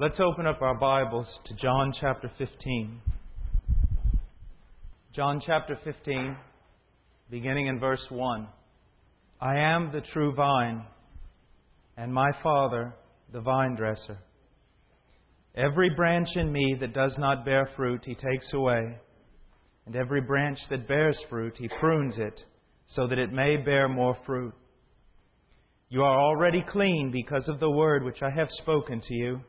Let's open up our Bibles to John chapter 15. John chapter 15, beginning in verse 1. I am the true vine, and my Father the vine dresser. Every branch in me that does not bear fruit, he takes away, and every branch that bears fruit, he prunes it, so that it may bear more fruit. You are already clean because of the word which I have spoken to you.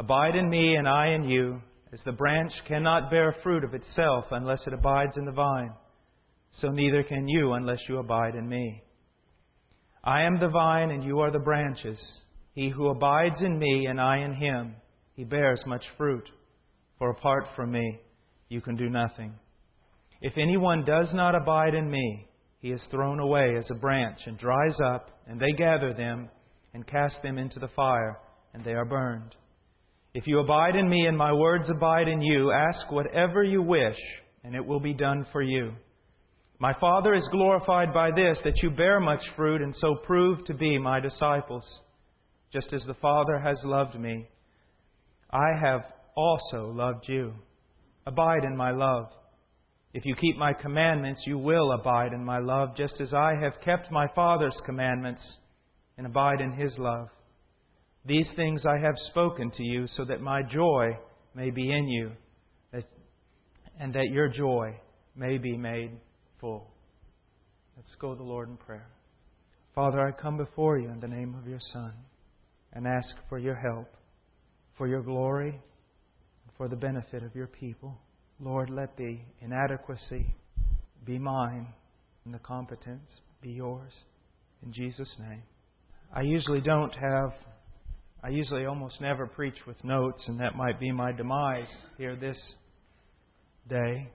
Abide in me, and I in you, as the branch cannot bear fruit of itself unless it abides in the vine. So neither can you unless you abide in me. I am the vine, and you are the branches. He who abides in me, and I in him, he bears much fruit. For apart from me, you can do nothing. If anyone does not abide in me, he is thrown away as a branch and dries up, and they gather them and cast them into the fire, and they are burned. If you abide in me and my words abide in you, ask whatever you wish, and it will be done for you. My Father is glorified by this, that you bear much fruit and so prove to be my disciples. Just as the Father has loved me, I have also loved you. Abide in my love. If you keep my commandments, you will abide in my love, just as I have kept my Father's commandments and abide in his love. These things I have spoken to you so that my joy may be in you and that your joy may be made full. Let's go to the Lord in prayer. Father, I come before you in the name of your Son and ask for your help, for your glory, and for the benefit of your people. Lord, let the inadequacy be mine and the competence be yours. In Jesus' name. I usually don't have I usually almost never preach with notes, and that might be my demise here this day.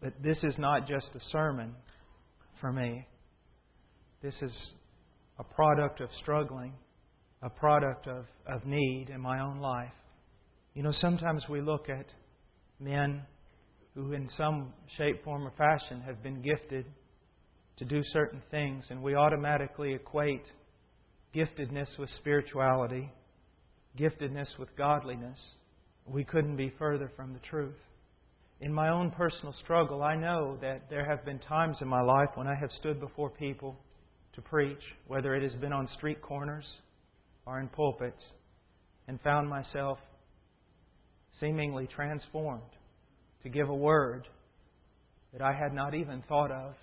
But this is not just a sermon for me. This is a product of struggling, a product of, of need in my own life. You know, sometimes we look at men who, in some shape, form, or fashion, have been gifted to do certain things, and we automatically equate giftedness with spirituality, giftedness with godliness, we couldn't be further from the truth. In my own personal struggle, I know that there have been times in my life when I have stood before people to preach, whether it has been on street corners or in pulpits, and found myself seemingly transformed to give a word that I had not even thought of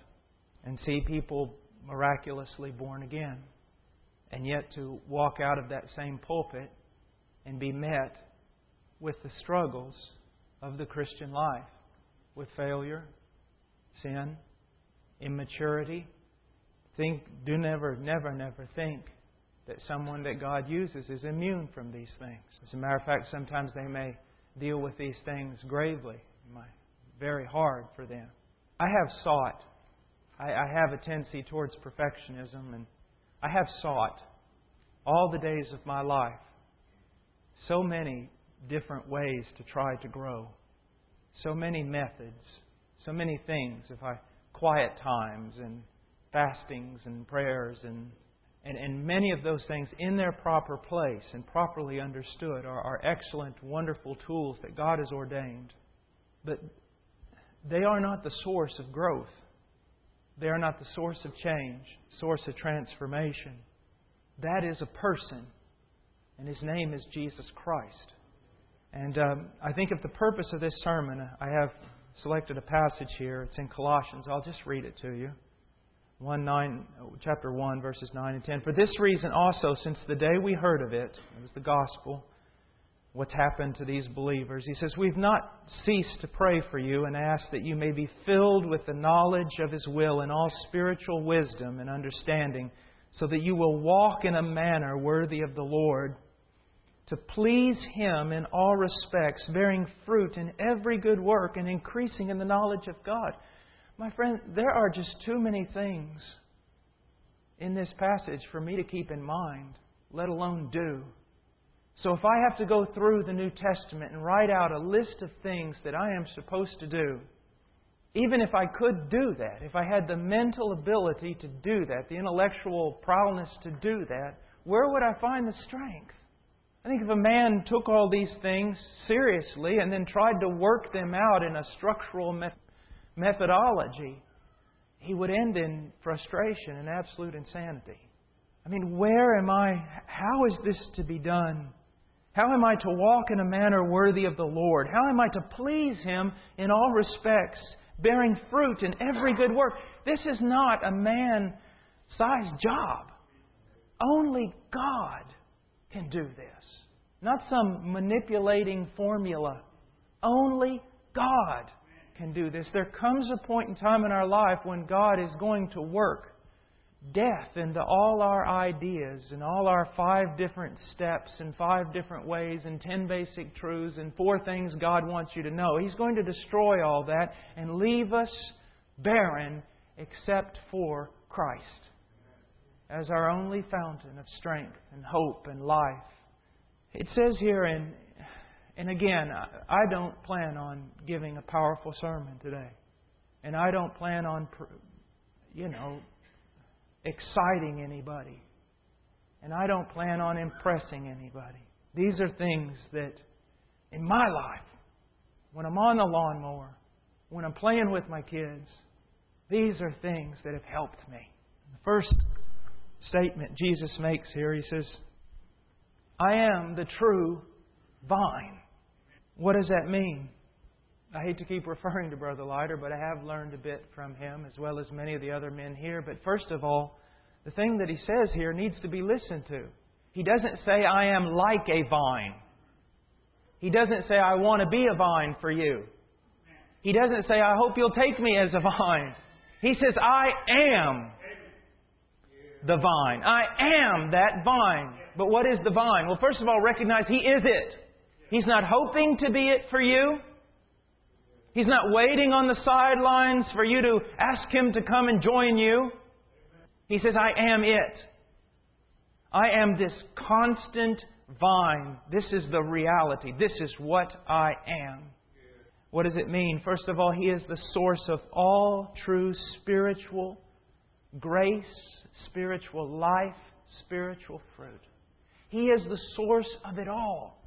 and see people miraculously born again and yet to walk out of that same pulpit and be met with the struggles of the Christian life with failure, sin, immaturity. Think, do never, never, never think that someone that God uses is immune from these things. As a matter of fact, sometimes they may deal with these things gravely, very hard for them. I have sought, I, have a tendency towards perfectionism, and I have sought all the days of my life so many different ways to try to grow, so many methods, so many things. If I quiet times and fastings and prayers and and, and many of those things in their proper place and properly understood are, are excellent, wonderful tools that God has ordained. But they are not the source of growth. They are not the source of change, source of transformation. That is a person, and his name is Jesus Christ. And um, I think of the purpose of this sermon, I have selected a passage here. It's in Colossians. I'll just read it to you. 1, 9, chapter 1, verses 9 and 10. For this reason also, since the day we heard of it, it was the gospel, what's happened to these believers. He says, We've not ceased to pray for you and ask that you may be filled with the knowledge of His will and all spiritual wisdom and understanding, so that you will walk in a manner worthy of the Lord, to please Him in all respects, bearing fruit in every good work and increasing in the knowledge of God. My friend, there are just too many things in this passage for me to keep in mind, let alone do. So if I have to go through the New Testament and write out a list of things that I am supposed to do, even if I could do that, if I had the mental ability to do that, the intellectual prowess to do that, where would I find the strength? I think if a man took all these things seriously and then tried to work them out in a structural methodology, he would end in frustration and absolute insanity. I mean, where am I? How is this to be done? How am I to walk in a manner worthy of the Lord? How am I to please Him in all respects, bearing fruit in every good work? This is not a man sized job. Only God can do this, not some manipulating formula. Only God can do this. There comes a point in time in our life when God is going to work death into all our ideas and all our five different steps and five different ways and ten basic truths and four things God wants you to know. He's going to destroy all that and leave us barren except for Christ as our only fountain of strength and hope and life. It says here, and, and again, I don't plan on giving a powerful sermon today. And I don't plan on, you know, exciting anybody. And I don't plan on impressing anybody. These are things that, in my life, when I'm on the lawnmower, when I'm playing with my kids, these are things that have helped me. The first statement Jesus makes here, he says, I am the true vine. What does that mean? I hate to keep referring to Brother Leiter, but I have learned a bit from him as well as many of the other men here. But first of all, the thing that he says here needs to be listened to. He doesn't say, I am like a vine. He doesn't say, I want to be a vine for you. He doesn't say, I hope you'll take me as a vine. He says, I am the vine. I am that vine. But what is the vine? Well, first of all, recognize He is it. He's not hoping to be it for you. He's not waiting on the sidelines for you to ask Him to come and join you. He says, I am it. I am this constant vine. This is the reality. This is what I am. What does it mean? First of all, He is the source of all true spiritual grace, spiritual life, spiritual fruit. He is the source of it all.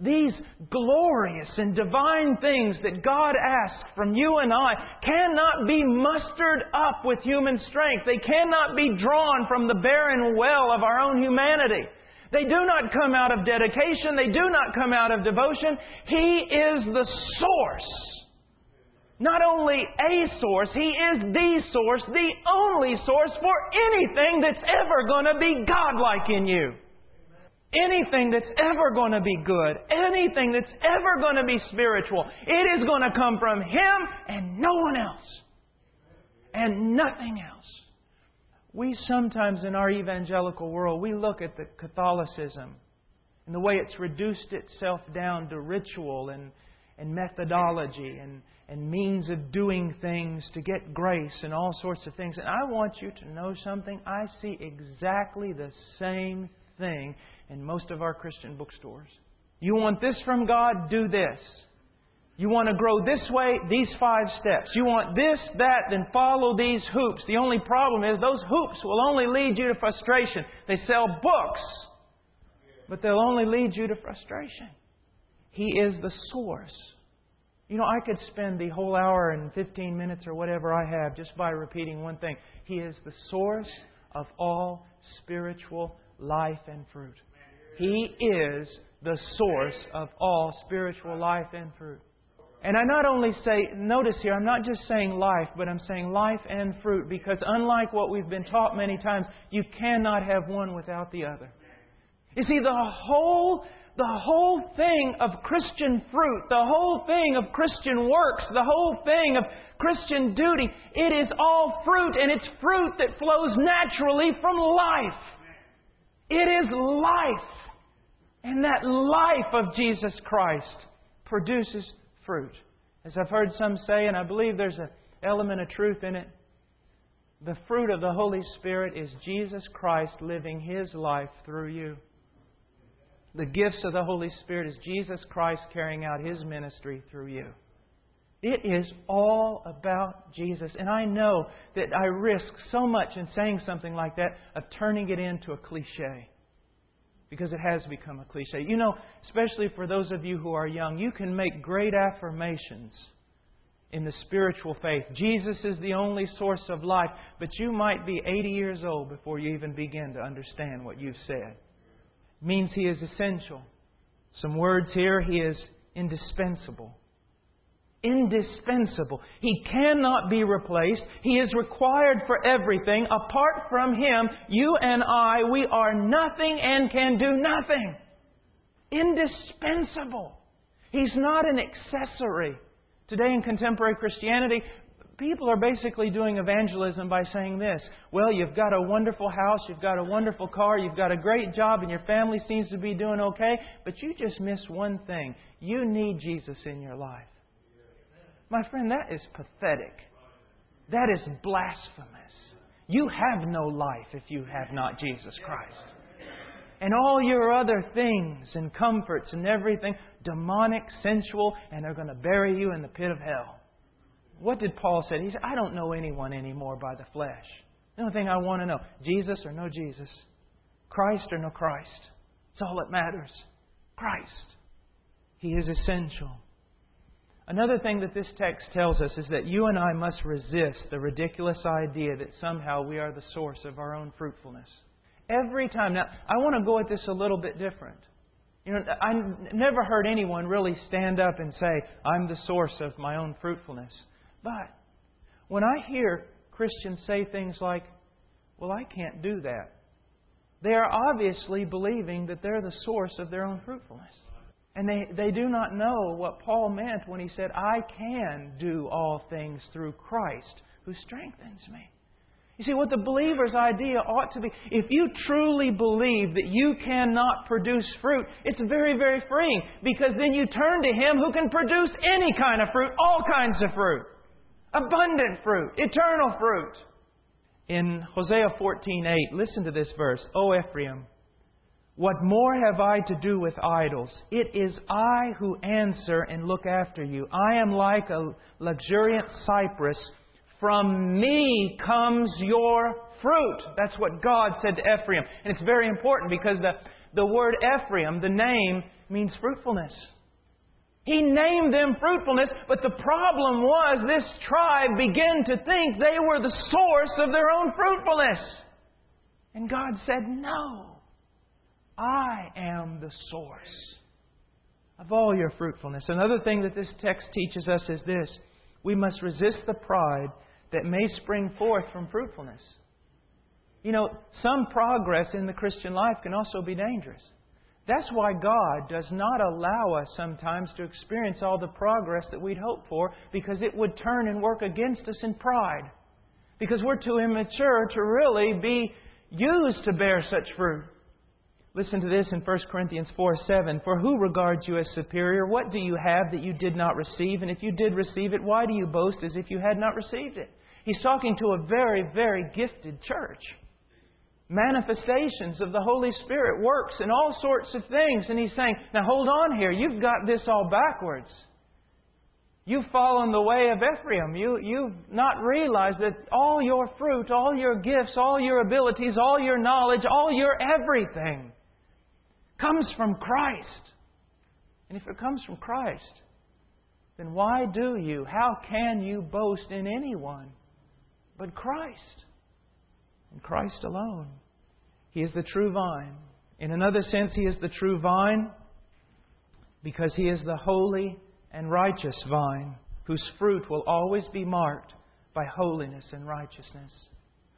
These glorious and divine things that God asks from you and I cannot be mustered up with human strength. They cannot be drawn from the barren well of our own humanity. They do not come out of dedication. They do not come out of devotion. He is the source. Not only a source, He is the source, the only source for anything that's ever going to be godlike in you. Anything that's ever going to be good, anything that's ever going to be spiritual, it is going to come from Him and no one else. And nothing else. We sometimes in our evangelical world, we look at the Catholicism and the way it's reduced itself down to ritual and, and methodology and, and means of doing things to get grace and all sorts of things. And I want you to know something. I see exactly the same thing in most of our Christian bookstores. You want this from God? Do this. You want to grow this way? These five steps. You want this, that, then follow these hoops. The only problem is those hoops will only lead you to frustration. They sell books, but they'll only lead you to frustration. He is the source. You know, I could spend the whole hour and 15 minutes or whatever I have just by repeating one thing. He is the source of all spiritual life and fruit. He is the source of all spiritual life and fruit. And I not only say, notice here, I'm not just saying life, but I'm saying life and fruit because unlike what we've been taught many times, you cannot have one without the other. You see, the whole, the whole thing of Christian fruit, the whole thing of Christian works, the whole thing of Christian duty, it is all fruit and it's fruit that flows naturally from life. It is life. And that life of Jesus Christ produces fruit. As I've heard some say, and I believe there's an element of truth in it, the fruit of the Holy Spirit is Jesus Christ living His life through you. The gifts of the Holy Spirit is Jesus Christ carrying out His ministry through you. It is all about Jesus. And I know that I risk so much in saying something like that of turning it into a cliche. Because it has become a cliche. You know, especially for those of you who are young, you can make great affirmations in the spiritual faith. Jesus is the only source of life, but you might be 80 years old before you even begin to understand what you've said. It means He is essential. Some words here, He is indispensable. Indispensable. He cannot be replaced. He is required for everything. Apart from Him, you and I, we are nothing and can do nothing. Indispensable. He's not an accessory. Today in contemporary Christianity, people are basically doing evangelism by saying this Well, you've got a wonderful house, you've got a wonderful car, you've got a great job, and your family seems to be doing okay, but you just miss one thing. You need Jesus in your life. My friend, that is pathetic. That is blasphemous. You have no life if you have not Jesus Christ. And all your other things and comforts and everything, demonic, sensual, and they're going to bury you in the pit of hell. What did Paul say? He said, I don't know anyone anymore by the flesh. The only thing I want to know, Jesus or no Jesus, Christ or no Christ. It's all that matters. Christ. He is essential. Another thing that this text tells us is that you and I must resist the ridiculous idea that somehow we are the source of our own fruitfulness. Every time. Now, I want to go at this a little bit different. You know, I never heard anyone really stand up and say, I'm the source of my own fruitfulness. But when I hear Christians say things like, Well, I can't do that, they are obviously believing that they're the source of their own fruitfulness. And they, they do not know what Paul meant when he said, I can do all things through Christ who strengthens me. You see, what the believer's idea ought to be, if you truly believe that you cannot produce fruit, it's very, very freeing because then you turn to Him who can produce any kind of fruit, all kinds of fruit, abundant fruit, eternal fruit. In Hosea 14:8, listen to this verse, O Ephraim, what more have I to do with idols? It is I who answer and look after you. I am like a luxuriant cypress from me comes your fruit. That's what God said to Ephraim. And it's very important because the, the word Ephraim, the name, means fruitfulness. He named them fruitfulness, but the problem was this tribe began to think they were the source of their own fruitfulness. And God said, No, I am the source of all your fruitfulness. Another thing that this text teaches us is this we must resist the pride that may spring forth from fruitfulness. You know, some progress in the Christian life can also be dangerous. That's why God does not allow us sometimes to experience all the progress that we'd hope for because it would turn and work against us in pride. Because we're too immature to really be used to bear such fruit. Listen to this in 1 Corinthians 4 7. For who regards you as superior? What do you have that you did not receive? And if you did receive it, why do you boast as if you had not received it? He's talking to a very, very gifted church. Manifestations of the Holy Spirit works in all sorts of things. And he's saying, now hold on here. You've got this all backwards. You've fallen the way of Ephraim. You, you've not realized that all your fruit, all your gifts, all your abilities, all your knowledge, all your everything comes from Christ. And if it comes from Christ, then why do you, how can you boast in anyone but Christ and Christ alone. He is the true vine. In another sense, He is the true vine because He is the holy and righteous vine whose fruit will always be marked by holiness and righteousness.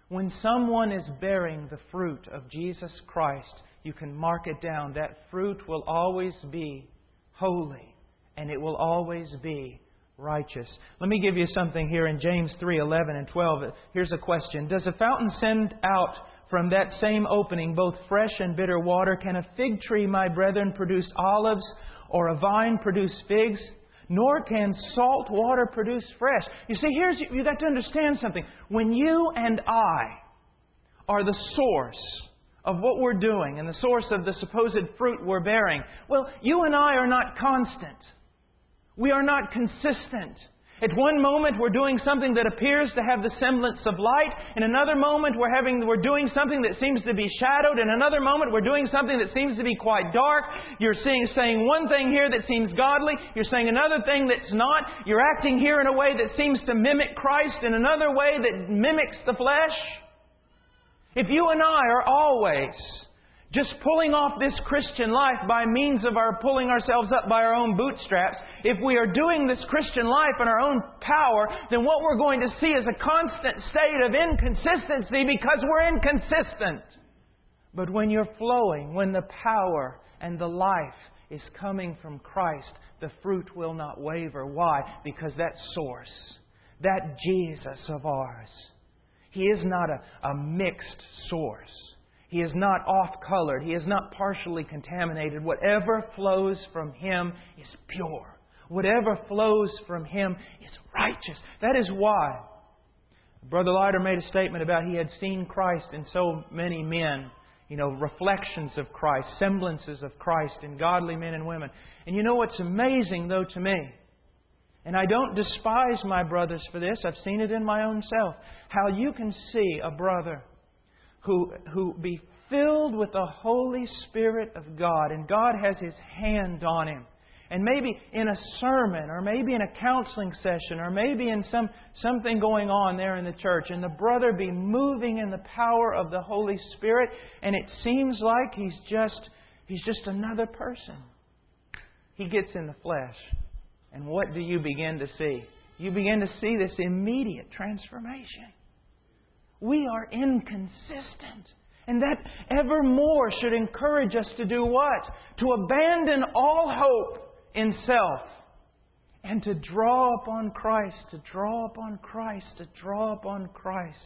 When someone is bearing the fruit of Jesus Christ, you can mark it down. That fruit will always be holy and it will always be righteous. Let me give you something here in James 3 11 and 12. Here's a question Does a fountain send out from that same opening both fresh and bitter water? Can a fig tree, my brethren, produce olives, or a vine produce figs? Nor can salt water produce fresh. You see, here's you got to understand something. When you and I are the source of what we're doing and the source of the supposed fruit we're bearing, well, you and I are not constant. We are not consistent. At one moment, we're doing something that appears to have the semblance of light. In another moment, we're, having, we're doing something that seems to be shadowed. In another moment, we're doing something that seems to be quite dark. You're seeing, saying one thing here that seems godly. You're saying another thing that's not. You're acting here in a way that seems to mimic Christ, in another way that mimics the flesh. If you and I are always just pulling off this Christian life by means of our pulling ourselves up by our own bootstraps, if we are doing this Christian life in our own power, then what we're going to see is a constant state of inconsistency because we're inconsistent. But when you're flowing, when the power and the life is coming from Christ, the fruit will not waver. Why? Because that source, that Jesus of ours, He is not a, a mixed source. He is not off colored. He is not partially contaminated. Whatever flows from Him is pure. Whatever flows from Him is righteous. That is why Brother Leiter made a statement about he had seen Christ in so many men, you know, reflections of Christ, semblances of Christ in godly men and women. And you know what's amazing, though, to me? And I don't despise my brothers for this. I've seen it in my own self. How you can see a brother who, who be filled with the Holy Spirit of God, and God has His hand on him. And maybe in a sermon, or maybe in a counseling session, or maybe in some, something going on there in the church, and the brother be moving in the power of the Holy Spirit, and it seems like he's just, he's just another person. He gets in the flesh. And what do you begin to see? You begin to see this immediate transformation. We are inconsistent. And that evermore should encourage us to do what? To abandon all hope in self and to draw upon Christ, to draw upon Christ, to draw upon Christ,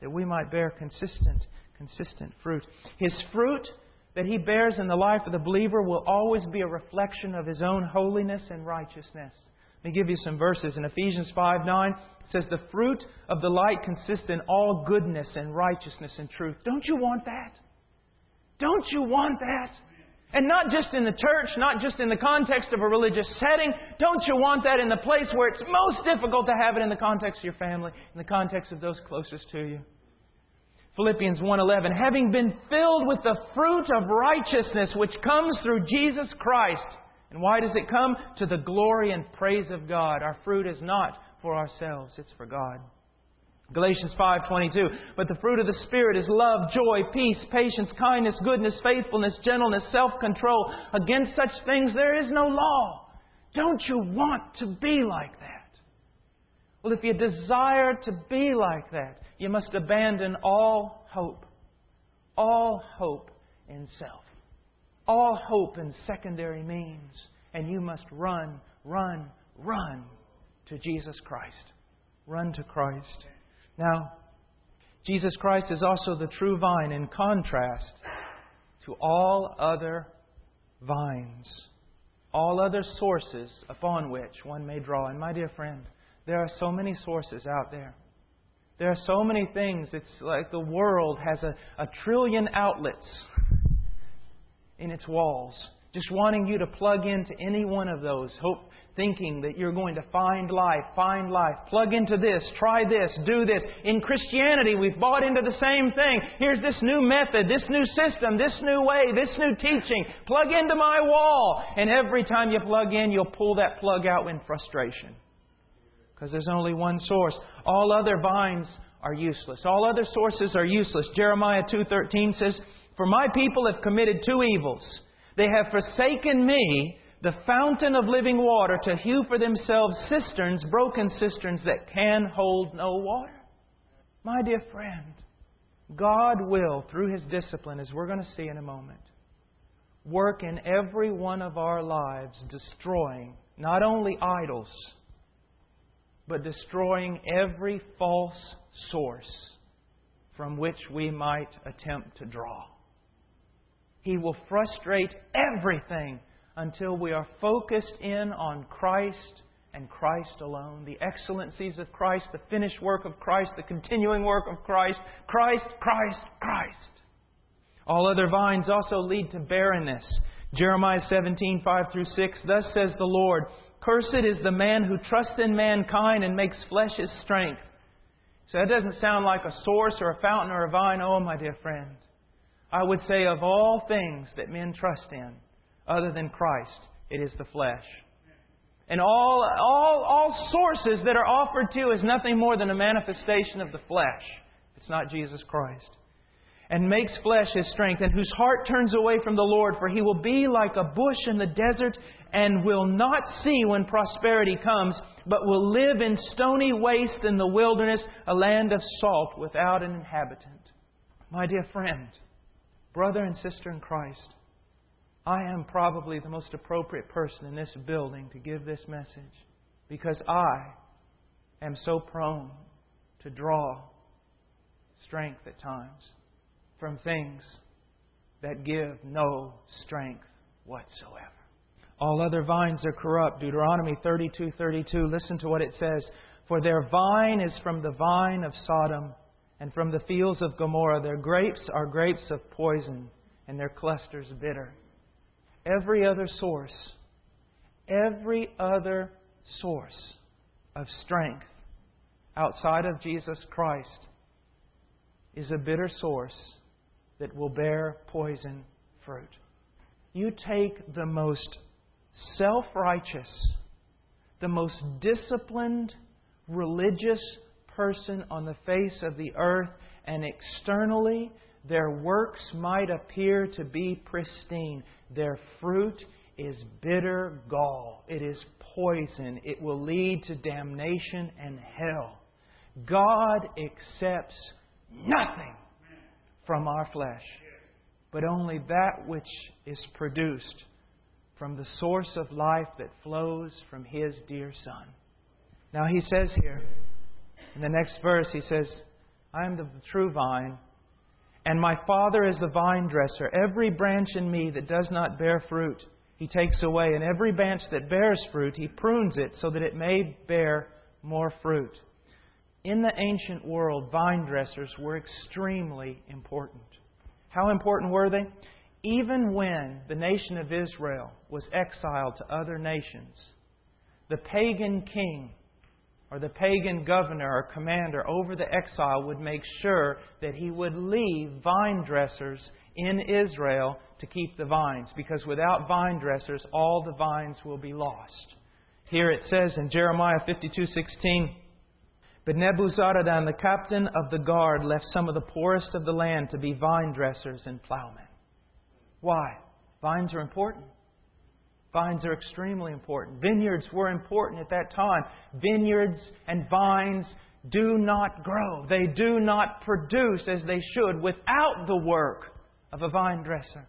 that we might bear consistent, consistent fruit. His fruit that he bears in the life of the believer will always be a reflection of his own holiness and righteousness. Let me give you some verses. In Ephesians 5 9, says, The fruit of the light consists in all goodness and righteousness and truth. Don't you want that? Don't you want that? And not just in the church, not just in the context of a religious setting. Don't you want that in the place where it's most difficult to have it in the context of your family, in the context of those closest to you? Philippians 1:11 having been filled with the fruit of righteousness which comes through Jesus Christ. And why does it come? To the glory and praise of God. Our fruit is not for ourselves, it's for God. Galatians 5:22 But the fruit of the spirit is love, joy, peace, patience, kindness, goodness, faithfulness, gentleness, self-control. Against such things there is no law. Don't you want to be like that? Well, if you desire to be like that, you must abandon all hope. All hope in self. All hope in secondary means. And you must run, run, run to Jesus Christ. Run to Christ. Now, Jesus Christ is also the true vine in contrast to all other vines, all other sources upon which one may draw. And my dear friend, there are so many sources out there. There are so many things. It's like the world has a, a trillion outlets in its walls, just wanting you to plug into any one of those. Hope, thinking that you're going to find life, find life, plug into this, try this, do this. In Christianity, we've bought into the same thing. Here's this new method, this new system, this new way, this new teaching. Plug into my wall. And every time you plug in, you'll pull that plug out in frustration. Because there's only one source. All other vines are useless. All other sources are useless. Jeremiah 2:13 says, "For my people have committed two evils. They have forsaken me, the fountain of living water to hew for themselves cisterns, broken cisterns that can hold no water. My dear friend, God will, through His discipline, as we're going to see in a moment, work in every one of our lives, destroying not only idols, but destroying every false source from which we might attempt to draw. He will frustrate everything until we are focused in on Christ and Christ alone, the excellencies of Christ, the finished work of Christ, the continuing work of Christ, Christ, Christ, Christ. All other vines also lead to barrenness. Jeremiah 17, 5 through 6, Thus says the Lord, Cursed is the man who trusts in mankind and makes flesh his strength. So that doesn't sound like a source or a fountain or a vine. Oh, my dear friend. I would say of all things that men trust in, other than Christ, it is the flesh. And all, all, all sources that are offered to is nothing more than a manifestation of the flesh. It's not Jesus Christ. And makes flesh his strength, and whose heart turns away from the Lord, for he will be like a bush in the desert, and will not see when prosperity comes, but will live in stony waste in the wilderness, a land of salt without an inhabitant. My dear friend, brother and sister in Christ, I am probably the most appropriate person in this building to give this message because I am so prone to draw strength at times from things that give no strength whatsoever. All other vines are corrupt. Deuteronomy 32:32. Listen to what it says, "For their vine is from the vine of Sodom and from the fields of Gomorrah. Their grapes are grapes of poison and their clusters bitter." every other source, every other source of strength outside of Jesus Christ is a bitter source that will bear poison fruit. You take the most self righteous, the most disciplined, religious person on the face of the earth, and externally their works might appear to be pristine. Their fruit is bitter gall. It is poison. It will lead to damnation and hell. God accepts nothing from our flesh, but only that which is produced from the source of life that flows from His dear Son. Now He says here, in the next verse, He says, I am the true vine and my Father is the vine dresser. Every branch in me that does not bear fruit, he takes away. And every branch that bears fruit, he prunes it so that it may bear more fruit. In the ancient world, vine dressers were extremely important. How important were they? Even when the nation of Israel was exiled to other nations, the pagan king or the pagan governor or commander over the exile would make sure that he would leave vine dressers in Israel to keep the vines, because without vine dressers, all the vines will be lost. Here it says in Jeremiah 52:16, but Nebuzaradan, the captain of the guard, left some of the poorest of the land to be vine dressers and plowmen. Why? Vines are important. Vines are extremely important. Vineyards were important at that time. Vineyards and vines do not grow. They do not produce as they should without the work of a vine dresser.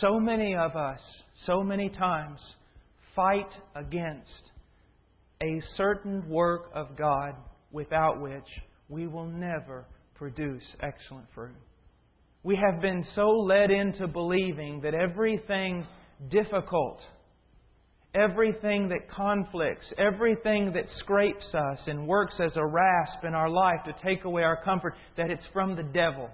So many of us, so many times, fight against a certain work of God without which we will never produce excellent fruit. We have been so led into believing that everything difficult, everything that conflicts, everything that scrapes us and works as a rasp in our life to take away our comfort, that it's from the devil.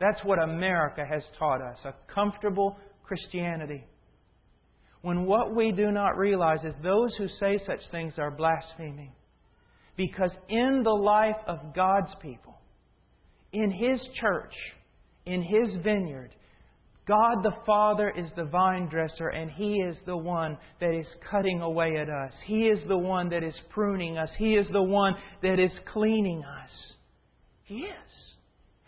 That's what America has taught us a comfortable Christianity. When what we do not realize is those who say such things are blaspheming. Because in the life of God's people, in His church, in His vineyard, God the Father is the vine dresser, and He is the one that is cutting away at us. He is the one that is pruning us. He is the one that is cleaning us. He is.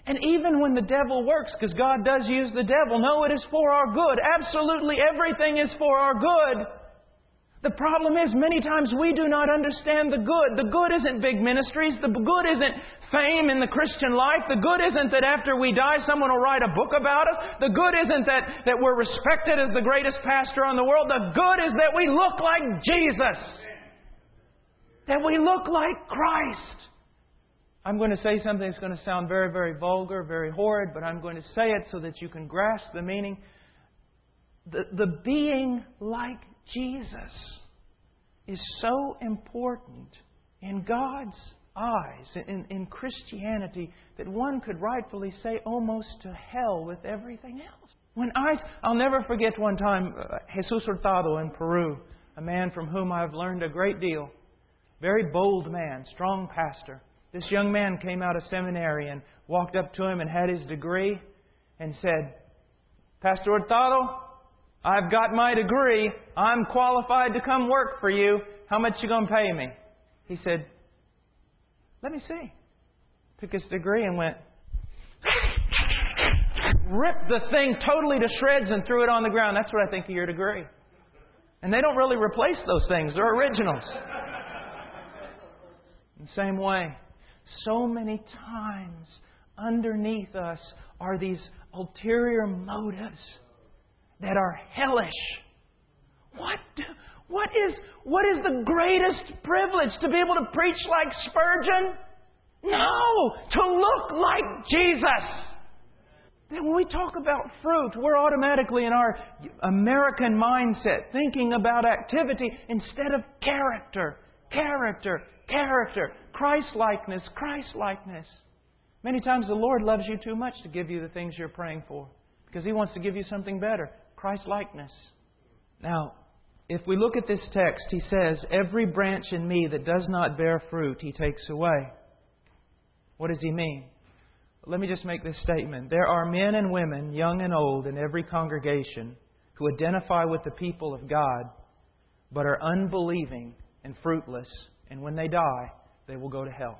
And even when the devil works, because God does use the devil, no, it is for our good. Absolutely everything is for our good. The problem is, many times we do not understand the good. The good isn't big ministries. The good isn't fame in the Christian life. The good isn't that after we die, someone will write a book about us. The good isn't that, that we're respected as the greatest pastor on the world. The good is that we look like Jesus. That we look like Christ. I'm going to say something that's going to sound very, very vulgar, very horrid, but I'm going to say it so that you can grasp the meaning. The, the being like Jesus is so important in God's eyes, in, in Christianity, that one could rightfully say almost to hell with everything else. When I, I'll never forget one time, uh, Jesus Hurtado in Peru a man from whom I have learned a great deal. Very bold man, strong pastor. This young man came out of seminary and walked up to him and had his degree and said, Pastor Hurtado, I've got my degree. I'm qualified to come work for you. How much you going to pay me? He said, Let me see. Took his degree and went, ripped the thing totally to shreds and threw it on the ground. That's what I think of your degree. And they don't really replace those things, they're originals. In the same way, so many times underneath us are these ulterior motives that are hellish. What, do, what, is, what is the greatest privilege? To be able to preach like Spurgeon? No! To look like Jesus! Then when we talk about fruit, we're automatically in our American mindset thinking about activity instead of character, character, character, Christ likeness, Christ likeness. Many times the Lord loves you too much to give you the things you're praying for because He wants to give you something better Christ likeness. Now, if we look at this text, He says, Every branch in me that does not bear fruit, He takes away. What does He mean? Let me just make this statement. There are men and women, young and old, in every congregation who identify with the people of God, but are unbelieving and fruitless, and when they die, they will go to hell.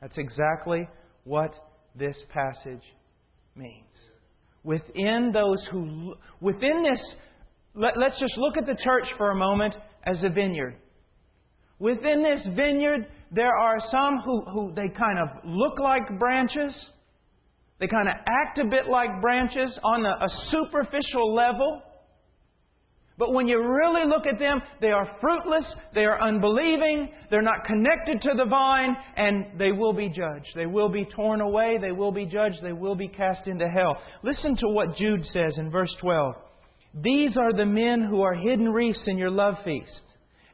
That's exactly what this passage means. Within those who, within this, let, us just look at the church for a moment as a vineyard. Within this vineyard, there are some who, who they kind of look like branches. They kind of act a bit like branches on a, a superficial level. But when you really look at them, they are fruitless, they are unbelieving, they're not connected to the vine, and they will be judged. They will be torn away, they will be judged, they will be cast into hell. Listen to what Jude says in verse 12. These are the men who are hidden reefs in your love feast.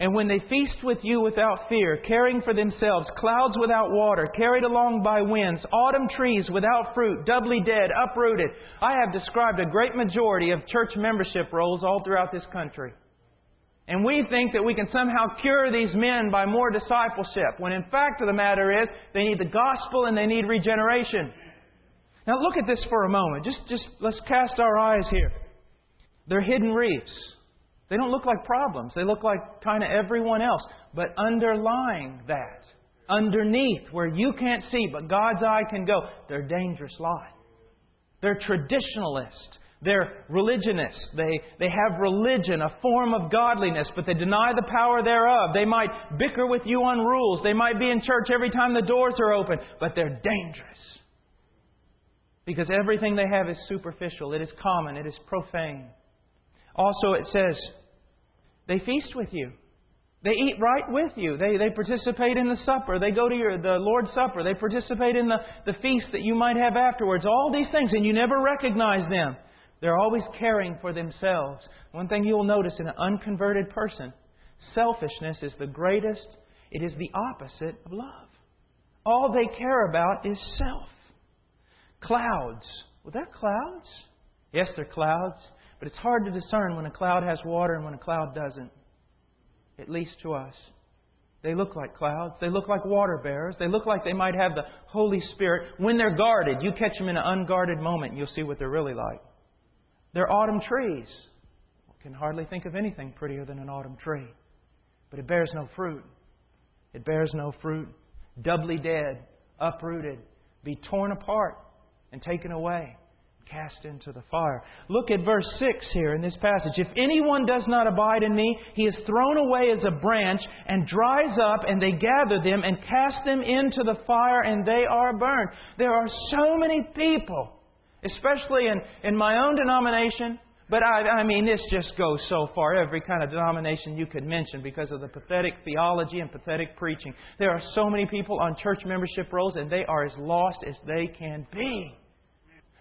And when they feast with you without fear, caring for themselves, clouds without water, carried along by winds, autumn trees without fruit, doubly dead, uprooted. I have described a great majority of church membership rolls all throughout this country. And we think that we can somehow cure these men by more discipleship, when in fact of the matter is, they need the gospel and they need regeneration. Now look at this for a moment. Just, just let's cast our eyes here. They're hidden reefs. They don't look like problems. They look like kind of everyone else. But underlying that, underneath where you can't see but God's eye can go, they're dangerous lot. They're traditionalists. They're religionists. They, they have religion, a form of godliness, but they deny the power thereof. They might bicker with you on rules. They might be in church every time the doors are open, but they're dangerous. Because everything they have is superficial, it is common, it is profane. Also, it says, they feast with you. They eat right with you. They, they participate in the supper. They go to your, the Lord's Supper. They participate in the, the feast that you might have afterwards. All these things, and you never recognize them. They're always caring for themselves. One thing you'll notice in an unconverted person selfishness is the greatest, it is the opposite of love. All they care about is self. Clouds. Well, they're clouds. Yes, they're clouds. But it's hard to discern when a cloud has water and when a cloud doesn't, at least to us. They look like clouds. They look like water bearers. They look like they might have the Holy Spirit. When they're guarded, you catch them in an unguarded moment and you'll see what they're really like. They're autumn trees. Can hardly think of anything prettier than an autumn tree. But it bears no fruit. It bears no fruit. Doubly dead, uprooted, be torn apart and taken away cast into the fire. Look at verse 6 here in this passage. If anyone does not abide in me, he is thrown away as a branch and dries up, and they gather them and cast them into the fire, and they are burned. There are so many people, especially in, in my own denomination, but I, I mean, this just goes so far. Every kind of denomination you could mention because of the pathetic theology and pathetic preaching. There are so many people on church membership rolls, and they are as lost as they can be.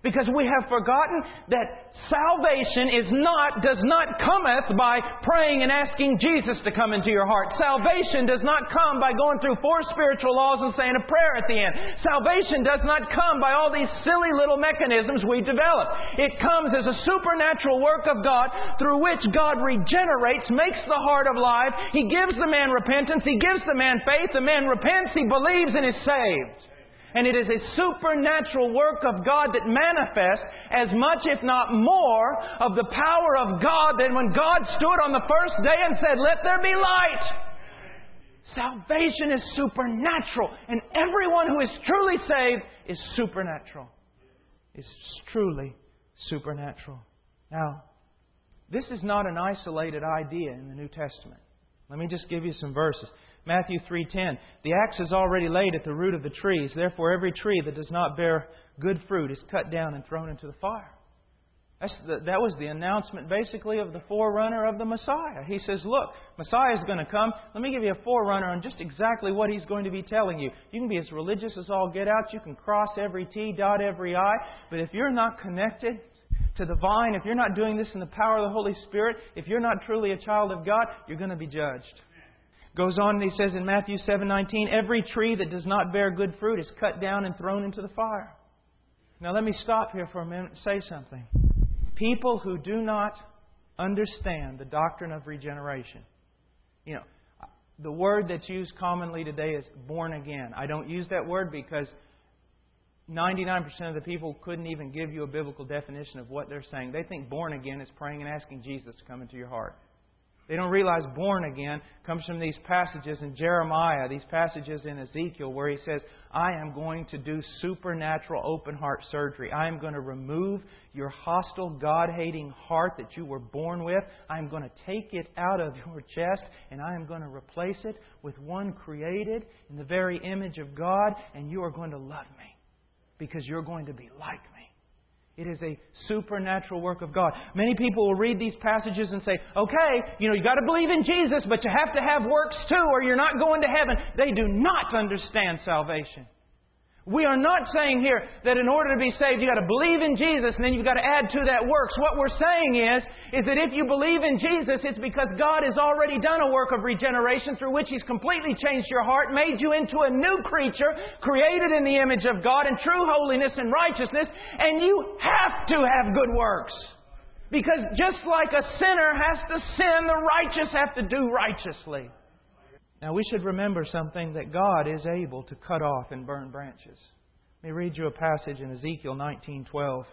Because we have forgotten that salvation is not, does not cometh by praying and asking Jesus to come into your heart. Salvation does not come by going through four spiritual laws and saying a prayer at the end. Salvation does not come by all these silly little mechanisms we develop. It comes as a supernatural work of God through which God regenerates, makes the heart alive. He gives the man repentance. He gives the man faith. The man repents. He believes and is saved. And it is a supernatural work of God that manifests as much, if not more, of the power of God than when God stood on the first day and said, Let there be light. Salvation is supernatural, and everyone who is truly saved is supernatural. Is truly supernatural. Now, this is not an isolated idea in the New Testament. Let me just give you some verses. Matthew 3:10 The axe is already laid at the root of the trees therefore every tree that does not bear good fruit is cut down and thrown into the fire. The, that was the announcement basically of the forerunner of the Messiah. He says, Look, Messiah is going to come. Let me give you a forerunner on just exactly what he's going to be telling you. You can be as religious as all get out. You can cross every T, dot every I. But if you're not connected to the vine, if you're not doing this in the power of the Holy Spirit, if you're not truly a child of God, you're going to be judged. Goes on and he says in Matthew 7:19, "Every tree that does not bear good fruit is cut down and thrown into the fire." Now let me stop here for a minute and say something. People who do not understand the doctrine of regeneration. You know, the word that's used commonly today is born again. I don't use that word because 99% of the people couldn't even give you a biblical definition of what they're saying. They think born again is praying and asking Jesus to come into your heart. They don't realize born again comes from these passages in Jeremiah, these passages in Ezekiel, where he says, I am going to do supernatural open heart surgery. I am going to remove your hostile, God hating heart that you were born with. I am going to take it out of your chest, and I am going to replace it with one created in the very image of God, and you are going to love me because you're going to be like me. It is a supernatural work of God. Many people will read these passages and say, okay, you know, you got to believe in Jesus, but you have to have works too, or you're not going to heaven. They do not understand salvation. We are not saying here that in order to be saved, you've got to believe in Jesus and then you've got to add to that works. What we're saying is, is that if you believe in Jesus, it's because God has already done a work of regeneration through which He's completely changed your heart, made you into a new creature, created in the image of God in true holiness and righteousness, and you have to have good works. Because just like a sinner has to sin, the righteous have to do righteously. Now we should remember something that God is able to cut off and burn branches. Let me read you a passage in Ezekiel 19:12.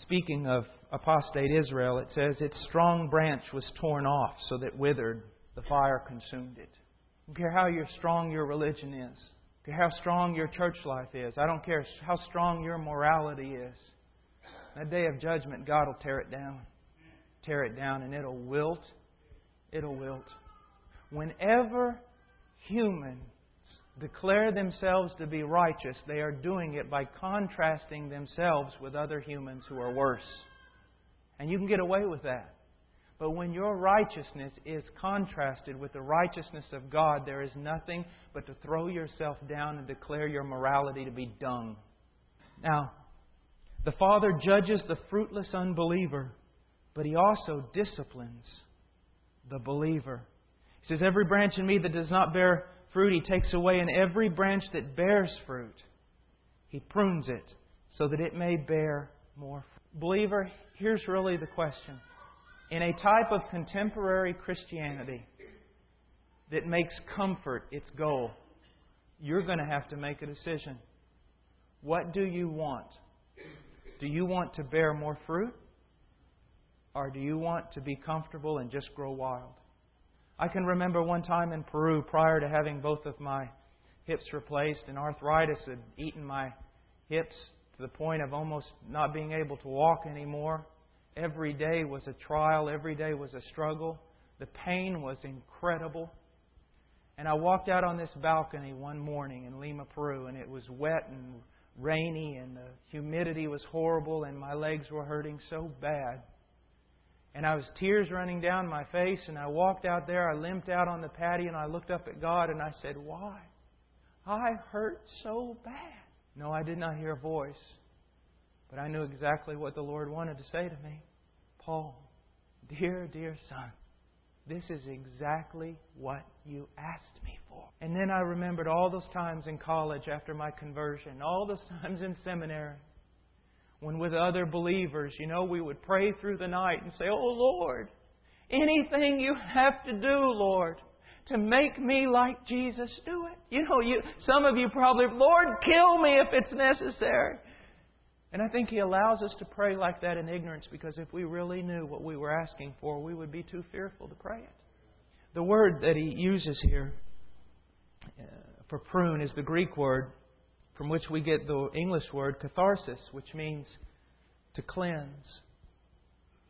Speaking of apostate Israel, it says, Its strong branch was torn off so that withered, the fire consumed it. I don't care how your strong your religion is. I don't care how strong your church life is. I don't care how strong your morality is. That day of judgment, God will tear it down. Tear it down and it'll wilt. It'll wilt. Whenever humans declare themselves to be righteous, they are doing it by contrasting themselves with other humans who are worse. And you can get away with that. But when your righteousness is contrasted with the righteousness of God, there is nothing but to throw yourself down and declare your morality to be dung. Now, the Father judges the fruitless unbeliever, but He also disciplines the believer. Says, Every branch in me that does not bear fruit, he takes away, and every branch that bears fruit, he prunes it so that it may bear more fruit. Believer, here's really the question. In a type of contemporary Christianity that makes comfort its goal, you're going to have to make a decision. What do you want? Do you want to bear more fruit? Or do you want to be comfortable and just grow wild? I can remember one time in Peru prior to having both of my hips replaced, and arthritis had eaten my hips to the point of almost not being able to walk anymore. Every day was a trial, every day was a struggle. The pain was incredible. And I walked out on this balcony one morning in Lima, Peru, and it was wet and rainy, and the humidity was horrible, and my legs were hurting so bad. And I was tears running down my face, and I walked out there. I limped out on the patio, and I looked up at God, and I said, Why? I hurt so bad. No, I did not hear a voice. But I knew exactly what the Lord wanted to say to me. Paul, dear, dear son, this is exactly what you asked me for. And then I remembered all those times in college after my conversion, all those times in seminary, when with other believers, you know, we would pray through the night and say, Oh Lord, anything you have to do, Lord, to make me like Jesus, do it. You know, you, some of you probably, Lord, kill me if it's necessary. And I think He allows us to pray like that in ignorance because if we really knew what we were asking for, we would be too fearful to pray it. The word that He uses here uh, for prune is the Greek word from which we get the English word catharsis, which means to cleanse.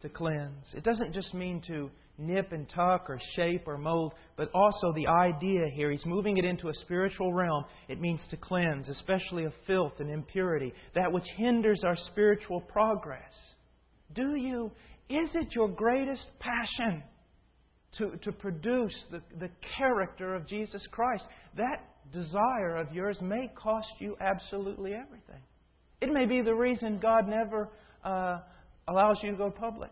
To cleanse. It doesn't just mean to nip and tuck or shape or mold, but also the idea here, he's moving it into a spiritual realm. It means to cleanse, especially of filth and impurity, that which hinders our spiritual progress. Do you? Is it your greatest passion to, to produce the, the character of Jesus Christ? That desire of yours may cost you absolutely everything. It may be the reason God never uh, allows you to go public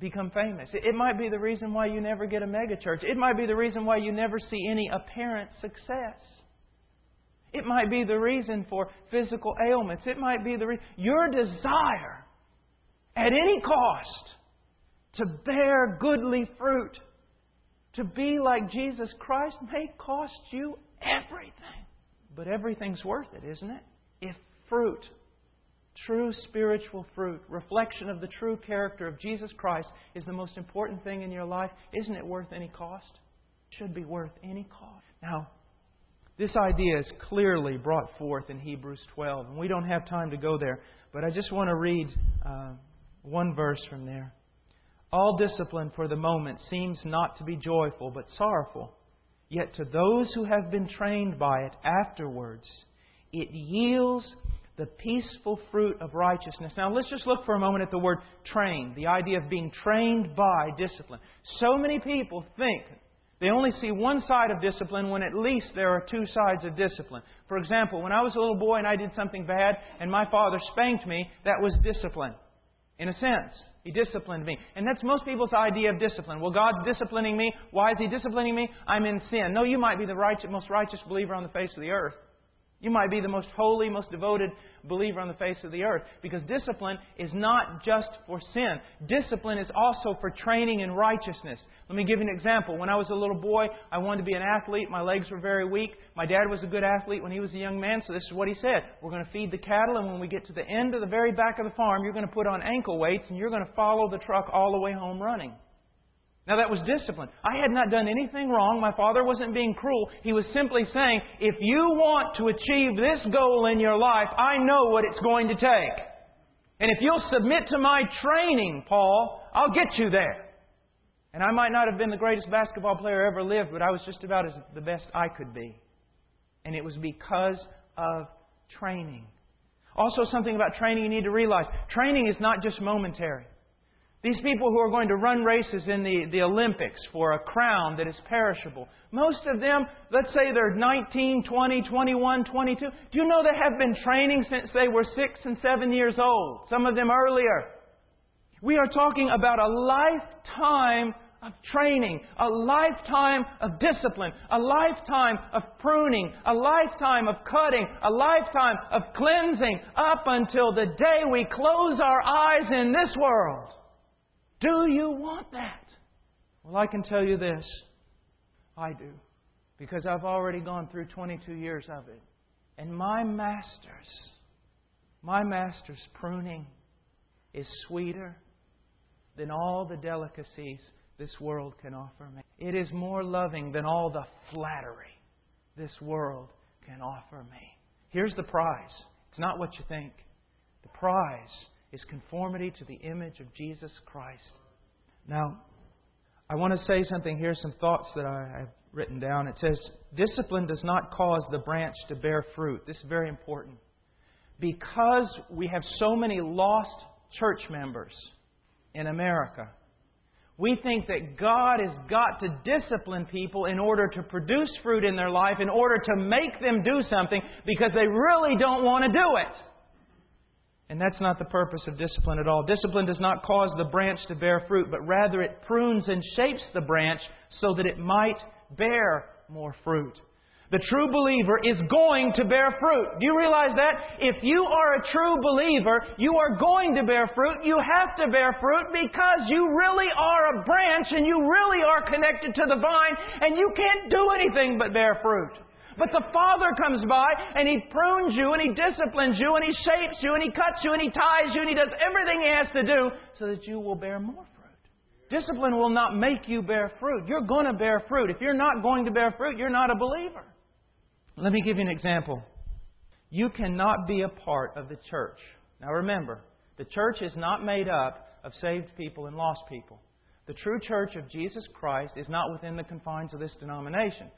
become famous. It might be the reason why you never get a megachurch. It might be the reason why you never see any apparent success. It might be the reason for physical ailments. It might be the reason. Your desire, at any cost, to bear goodly fruit, to be like Jesus Christ, may cost you everything. But everything's worth it, isn't it? If fruit True spiritual fruit, reflection of the true character of Jesus Christ, is the most important thing in your life. Isn't it worth any cost? It should be worth any cost. Now, this idea is clearly brought forth in Hebrews 12, and we don't have time to go there, but I just want to read uh, one verse from there. All discipline for the moment seems not to be joyful, but sorrowful. Yet to those who have been trained by it afterwards, it yields the peaceful fruit of righteousness. Now, let's just look for a moment at the word trained, the idea of being trained by discipline. So many people think they only see one side of discipline when at least there are two sides of discipline. For example, when I was a little boy and I did something bad and my father spanked me, that was discipline, in a sense. He disciplined me. And that's most people's idea of discipline. Well, God's disciplining me. Why is He disciplining me? I'm in sin. No, you might be the righteous, most righteous believer on the face of the earth. You might be the most holy, most devoted believer on the face of the earth because discipline is not just for sin. Discipline is also for training in righteousness. Let me give you an example. When I was a little boy, I wanted to be an athlete. My legs were very weak. My dad was a good athlete when he was a young man, so this is what he said. We're going to feed the cattle, and when we get to the end of the very back of the farm, you're going to put on ankle weights, and you're going to follow the truck all the way home running. Now that was discipline. I had not done anything wrong. My father wasn't being cruel. He was simply saying, if you want to achieve this goal in your life, I know what it's going to take. And if you'll submit to my training, Paul, I'll get you there. And I might not have been the greatest basketball player ever lived, but I was just about as the best I could be. And it was because of training. Also, something about training you need to realize. Training is not just momentary. These people who are going to run races in the, the Olympics for a crown that is perishable, most of them, let's say they're 19, 20, 21, 22. Do you know they have been training since they were six and seven years old? Some of them earlier. We are talking about a lifetime of training, a lifetime of discipline, a lifetime of pruning, a lifetime of cutting, a lifetime of cleansing up until the day we close our eyes in this world. Do you want that? Well, I can tell you this I do. Because I've already gone through 22 years of it. And my master's, my master's pruning is sweeter than all the delicacies this world can offer me. It is more loving than all the flattery this world can offer me. Here's the prize. It's not what you think. The prize is conformity to the image of Jesus Christ. Now, I want to say something here, some thoughts that I have written down. It says, Discipline does not cause the branch to bear fruit. This is very important. Because we have so many lost church members in America, we think that God has got to discipline people in order to produce fruit in their life, in order to make them do something, because they really don't want to do it. And that's not the purpose of discipline at all. Discipline does not cause the branch to bear fruit, but rather it prunes and shapes the branch so that it might bear more fruit. The true believer is going to bear fruit. Do you realize that? If you are a true believer, you are going to bear fruit. You have to bear fruit because you really are a branch and you really are connected to the vine and you can't do anything but bear fruit. But the Father comes by and He prunes you and He disciplines you and He shapes you and He cuts you and He ties you and He does everything He has to do so that you will bear more fruit. Discipline will not make you bear fruit. You're going to bear fruit. If you're not going to bear fruit, you're not a believer. Let me give you an example. You cannot be a part of the church. Now remember, the church is not made up of saved people and lost people. The true church of Jesus Christ is not within the confines of this denomination.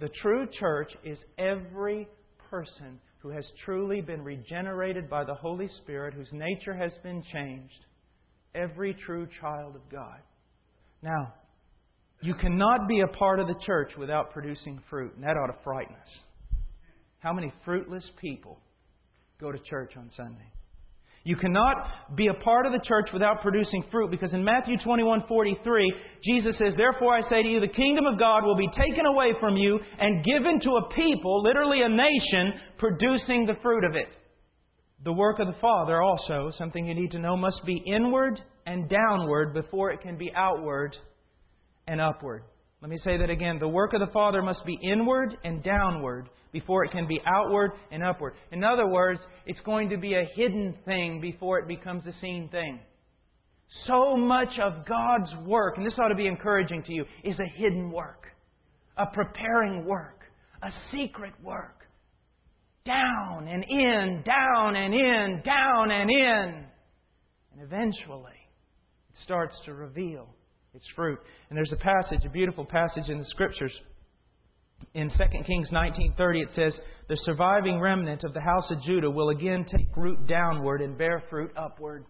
The true church is every person who has truly been regenerated by the Holy Spirit, whose nature has been changed. Every true child of God. Now, you cannot be a part of the church without producing fruit, and that ought to frighten us. How many fruitless people go to church on Sunday? You cannot be a part of the church without producing fruit because in Matthew 21:43 Jesus says, "Therefore I say to you, the kingdom of God will be taken away from you and given to a people, literally a nation, producing the fruit of it." The work of the Father also, something you need to know, must be inward and downward before it can be outward and upward. Let me say that again. The work of the Father must be inward and downward before it can be outward and upward. In other words, it's going to be a hidden thing before it becomes a seen thing. So much of God's work, and this ought to be encouraging to you, is a hidden work, a preparing work, a secret work. Down and in, down and in, down and in. And eventually, it starts to reveal its fruit. And there's a passage, a beautiful passage in the Scriptures in 2 Kings 19:30 it says, "The surviving remnant of the house of Judah will again take root downward and bear fruit upward."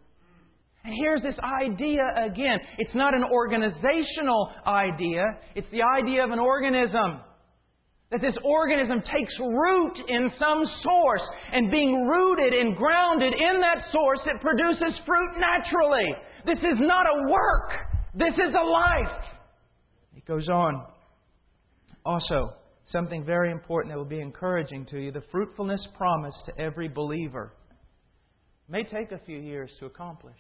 And here's this idea again. It's not an organizational idea, it's the idea of an organism. That this organism takes root in some source, and being rooted and grounded in that source, it produces fruit naturally. This is not a work, this is a life. It goes on. Also, something very important that will be encouraging to you the fruitfulness promised to every believer may take a few years to accomplish.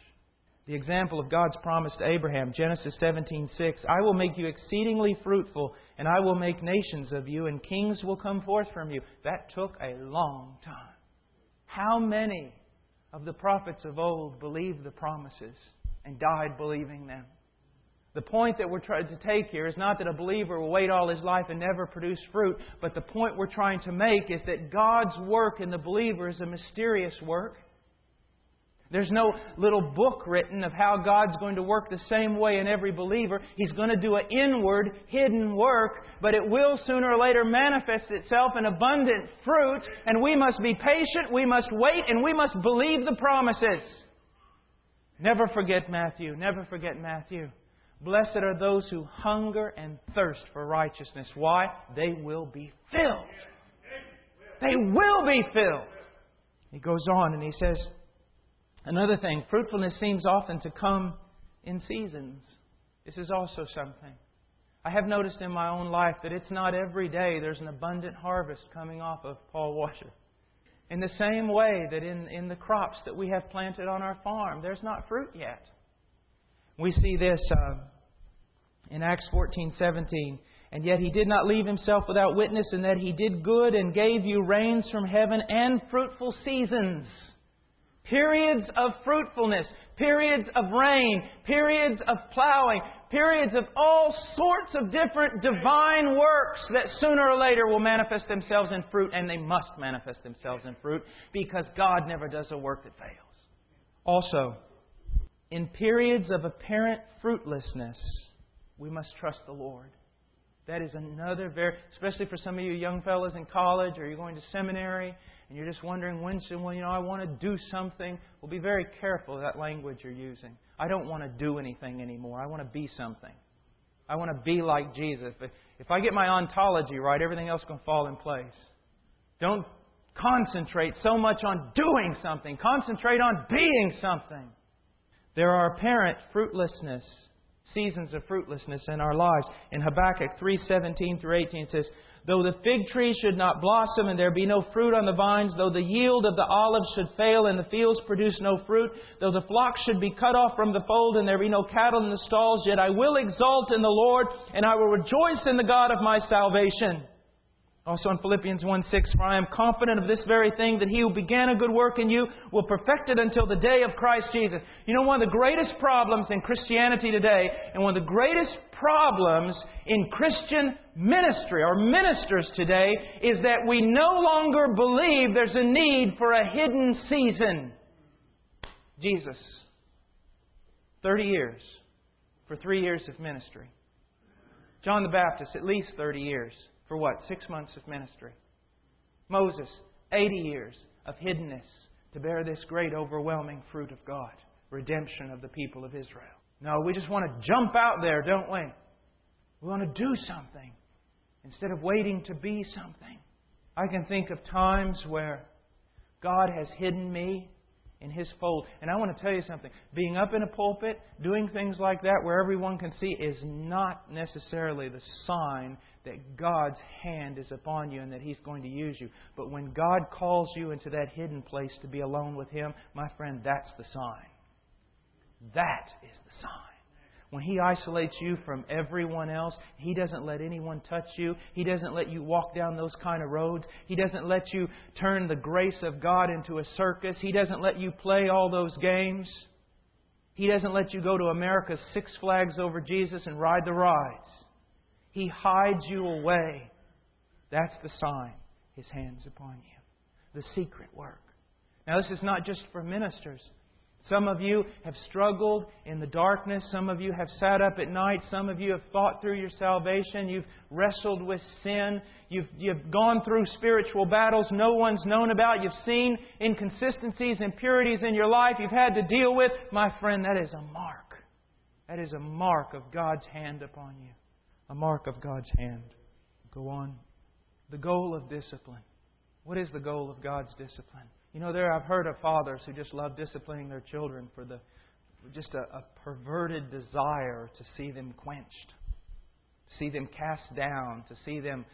The example of God's promise to Abraham, Genesis 17:6, I will make you exceedingly fruitful, and I will make nations of you, and kings will come forth from you. That took a long time. How many of the prophets of old believed the promises and died believing them? The point that we're trying to take here is not that a believer will wait all his life and never produce fruit, but the point we're trying to make is that God's work in the believer is a mysterious work. There's no little book written of how God's going to work the same way in every believer. He's going to do an inward, hidden work, but it will sooner or later manifest itself in abundant fruit, and we must be patient, we must wait, and we must believe the promises. Never forget Matthew. Never forget Matthew. Blessed are those who hunger and thirst for righteousness. Why? They will be filled. They will be filled. He goes on and he says, another thing, fruitfulness seems often to come in seasons. This is also something. I have noticed in my own life that it's not every day there's an abundant harvest coming off of Paul Washer. In the same way that in, in the crops that we have planted on our farm, there's not fruit yet. We see this uh, in Acts 14:17. And yet he did not leave himself without witness in that he did good and gave you rains from heaven and fruitful seasons. Periods of fruitfulness, periods of rain, periods of plowing, periods of all sorts of different divine works that sooner or later will manifest themselves in fruit, and they must manifest themselves in fruit because God never does a work that fails. Also, in periods of apparent fruitlessness, we must trust the Lord. That is another very, especially for some of you young fellows in college or you're going to seminary and you're just wondering when, well, you know, I want to do something. Well, be very careful of that language you're using. I don't want to do anything anymore. I want to be something. I want to be like Jesus. If, if I get my ontology right, everything else is going to fall in place. Don't concentrate so much on doing something. Concentrate on being something. There are apparent fruitlessness, seasons of fruitlessness in our lives. In Habakkuk 3:17 through 18 it says, Though the fig tree should not blossom and there be no fruit on the vines, though the yield of the olive should fail and the fields produce no fruit, though the flock should be cut off from the fold and there be no cattle in the stalls, yet I will exult in the Lord and I will rejoice in the God of my salvation. Also in Philippians 1 6, for I am confident of this very thing, that he who began a good work in you will perfect it until the day of Christ Jesus. You know, one of the greatest problems in Christianity today, and one of the greatest problems in Christian ministry or ministers today, is that we no longer believe there's a need for a hidden season. Jesus, 30 years for three years of ministry. John the Baptist, at least 30 years for what? Six months of ministry. Moses, 80 years of hiddenness to bear this great, overwhelming fruit of God redemption of the people of Israel. No, we just want to jump out there, don't we? We want to do something instead of waiting to be something. I can think of times where God has hidden me in His fold. And I want to tell you something. Being up in a pulpit, doing things like that where everyone can see, is not necessarily the sign that God's hand is upon you and that He's going to use you. But when God calls you into that hidden place to be alone with Him, my friend, that's the sign. That is the sign. When He isolates you from everyone else, He doesn't let anyone touch you. He doesn't let you walk down those kind of roads. He doesn't let you turn the grace of God into a circus. He doesn't let you play all those games. He doesn't let you go to America's Six Flags over Jesus and ride the rides. He hides you away. That's the sign. His hand's upon you. The secret work. Now, this is not just for ministers. Some of you have struggled in the darkness. Some of you have sat up at night. Some of you have fought through your salvation. You've wrestled with sin. You've, you've gone through spiritual battles no one's known about. You've seen inconsistencies, impurities in your life you've had to deal with. My friend, that is a mark. That is a mark of God's hand upon you. A mark of God's hand. Go on. The goal of discipline. What is the goal of God's discipline? You know, there I've heard of fathers who just love disciplining their children for the just a, a perverted desire to see them quenched, to see them cast down, to see them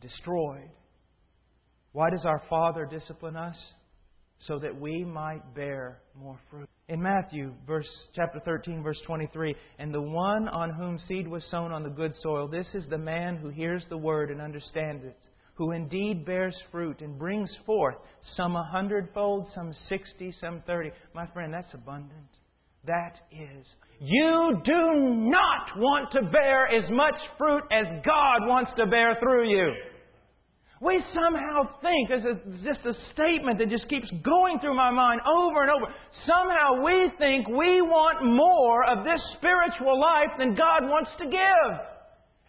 destroyed. Why does our Father discipline us? So that we might bear more fruit. In Matthew, verse chapter 13, verse 23, and the one on whom seed was sown on the good soil, this is the man who hears the word and understands it who indeed bears fruit and brings forth some a hundredfold, some sixty, some thirty. My friend, that's abundant. That is. You do not want to bear as much fruit as God wants to bear through you. We somehow think, as just a statement that just keeps going through my mind over and over, somehow we think we want more of this spiritual life than God wants to give.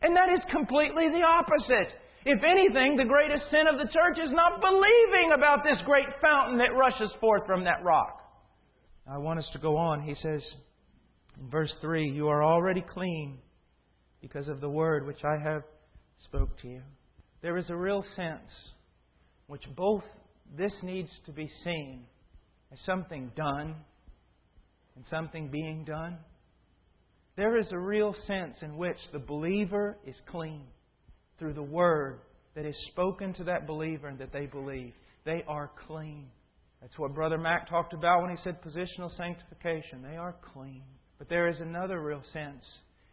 And that is completely the opposite. If anything, the greatest sin of the church is not believing about this great fountain that rushes forth from that rock. I want us to go on. He says in verse 3 You are already clean because of the word which I have spoke to you. There is a real sense which both this needs to be seen as something done and something being done. There is a real sense in which the believer is clean through the word that is spoken to that believer and that they believe. They are clean. That's what Brother Mac talked about when he said positional sanctification. They are clean. But there is another real sense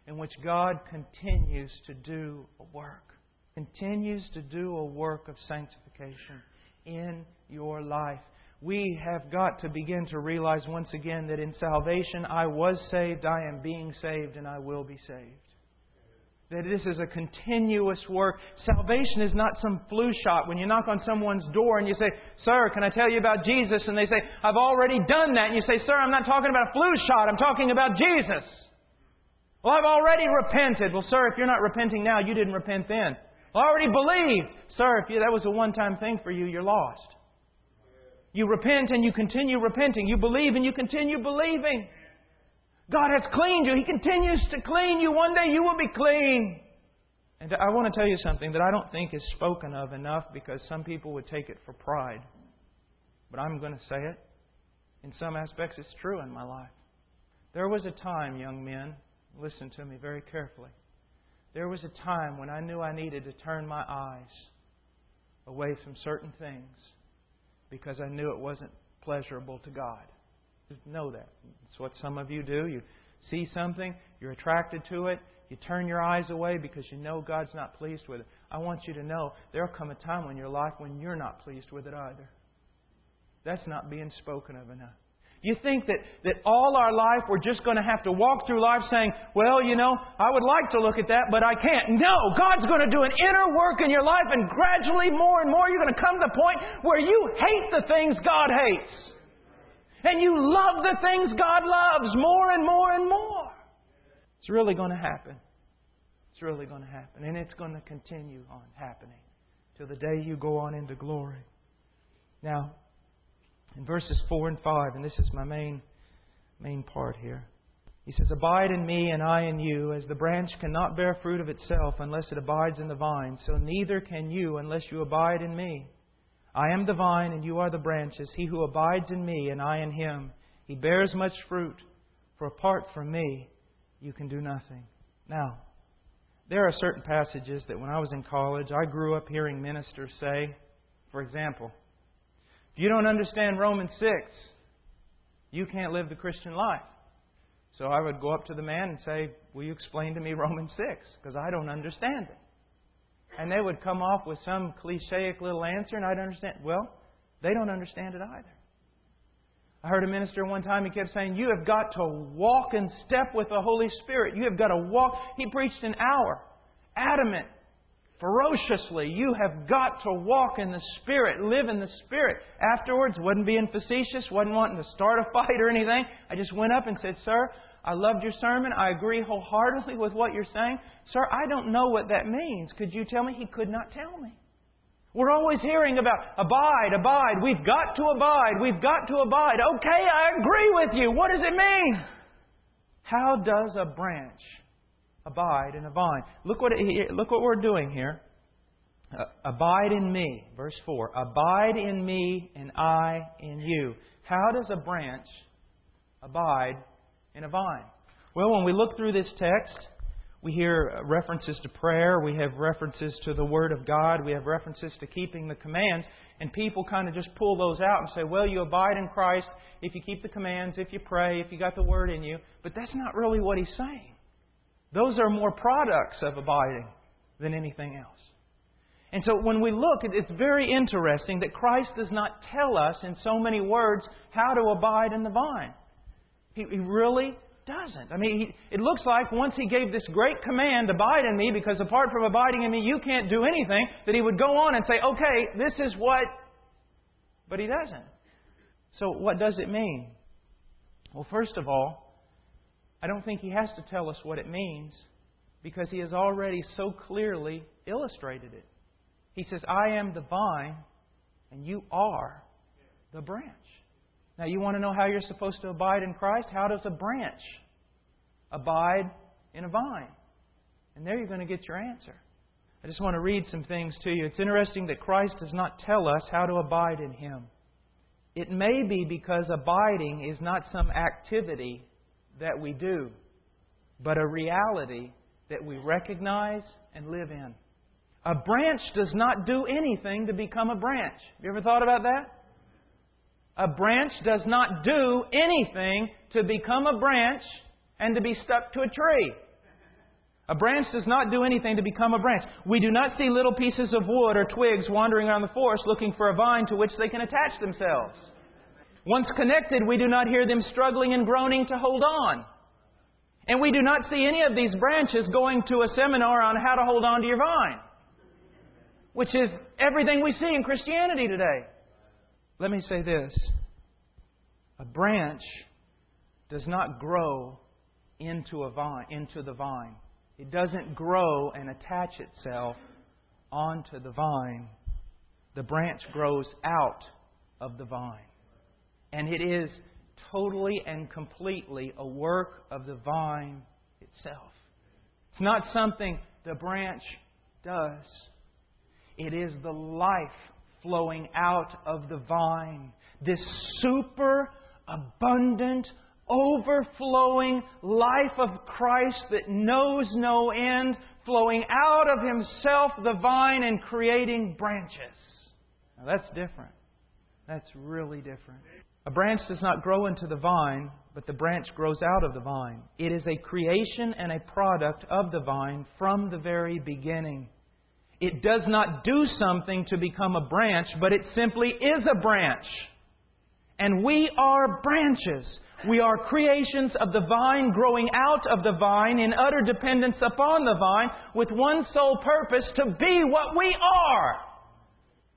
in which God continues to do a work, continues to do a work of sanctification in your life. We have got to begin to realize once again that in salvation I was saved, I am being saved, and I will be saved. That this is a continuous work. Salvation is not some flu shot when you knock on someone's door and you say, Sir, can I tell you about Jesus? And they say, I've already done that. And you say, Sir, I'm not talking about a flu shot. I'm talking about Jesus. Well, I've already repented. Well, sir, if you're not repenting now, you didn't repent then. Already believed. Sir, if you, that was a one time thing for you, you're lost. You repent and you continue repenting. You believe and you continue believing. God has cleaned you. He continues to clean you. One day you will be clean. And I want to tell you something that I don't think is spoken of enough because some people would take it for pride. But I'm going to say it. In some aspects, it's true in my life. There was a time, young men, listen to me very carefully. There was a time when I knew I needed to turn my eyes away from certain things because I knew it wasn't pleasurable to God. Just know that. It's what some of you do. You see something, you're attracted to it, you turn your eyes away because you know God's not pleased with it. I want you to know there'll come a time in your life when you're not pleased with it either. That's not being spoken of enough. You think that, that all our life we're just going to have to walk through life saying, well, you know, I would like to look at that, but I can't. No, God's going to do an inner work in your life, and gradually, more and more, you're going to come to the point where you hate the things God hates. And you love the things God loves more and more and more. It's really going to happen. It's really going to happen. And it's going to continue on happening till the day you go on into glory. Now, in verses 4 and 5, and this is my main, main part here. He says, Abide in me and I in you, as the branch cannot bear fruit of itself unless it abides in the vine, so neither can you unless you abide in me. I am the vine and you are the branches. He who abides in me and I in him, he bears much fruit, for apart from me, you can do nothing. Now, there are certain passages that when I was in college, I grew up hearing ministers say, for example, if you don't understand Romans 6, you can't live the Christian life. So I would go up to the man and say, Will you explain to me Romans 6? Because I don't understand it. And they would come off with some clichéic little answer, and I'd understand. Well, they don't understand it either. I heard a minister one time, he kept saying, You have got to walk in step with the Holy Spirit. You have got to walk. He preached an hour, adamant, ferociously. You have got to walk in the Spirit, live in the Spirit. Afterwards, wasn't being facetious, wasn't wanting to start a fight or anything. I just went up and said, Sir, I loved your sermon. I agree wholeheartedly with what you're saying. Sir, I don't know what that means. Could you tell me? He could not tell me. We're always hearing about abide, abide. We've got to abide. We've got to abide. Okay, I agree with you. What does it mean? How does a branch abide in a vine? Look what, it, look what we're doing here. Uh, abide in me. Verse 4. Abide in me and I in you. How does a branch abide in a vine? Well, when we look through this text, we hear references to prayer, we have references to the Word of God, we have references to keeping the commands, and people kind of just pull those out and say, well, you abide in Christ if you keep the commands, if you pray, if you got the Word in you. But that's not really what he's saying. Those are more products of abiding than anything else. And so when we look, it's very interesting that Christ does not tell us in so many words how to abide in the vine. He, he really doesn't. I mean, he, it looks like once he gave this great command, abide in me, because apart from abiding in me, you can't do anything, that he would go on and say, okay, this is what. But he doesn't. So what does it mean? Well, first of all, I don't think he has to tell us what it means because he has already so clearly illustrated it. He says, I am the vine and you are the branch. Now, you want to know how you're supposed to abide in Christ? How does a branch abide in a vine? And there you're going to get your answer. I just want to read some things to you. It's interesting that Christ does not tell us how to abide in Him. It may be because abiding is not some activity that we do, but a reality that we recognize and live in. A branch does not do anything to become a branch. Have you ever thought about that? A branch does not do anything to become a branch and to be stuck to a tree. A branch does not do anything to become a branch. We do not see little pieces of wood or twigs wandering around the forest looking for a vine to which they can attach themselves. Once connected, we do not hear them struggling and groaning to hold on. And we do not see any of these branches going to a seminar on how to hold on to your vine, which is everything we see in Christianity today. Let me say this a branch does not grow into a vine into the vine. It doesn't grow and attach itself onto the vine. The branch grows out of the vine. And it is totally and completely a work of the vine itself. It's not something the branch does. It is the life flowing out of the vine. This super abundant, overflowing life of Christ that knows no end, flowing out of Himself, the vine, and creating branches. Now that's different. That's really different. A branch does not grow into the vine, but the branch grows out of the vine. It is a creation and a product of the vine from the very beginning. It does not do something to become a branch, but it simply is a branch. And we are branches. We are creations of the vine growing out of the vine in utter dependence upon the vine with one sole purpose to be what we are.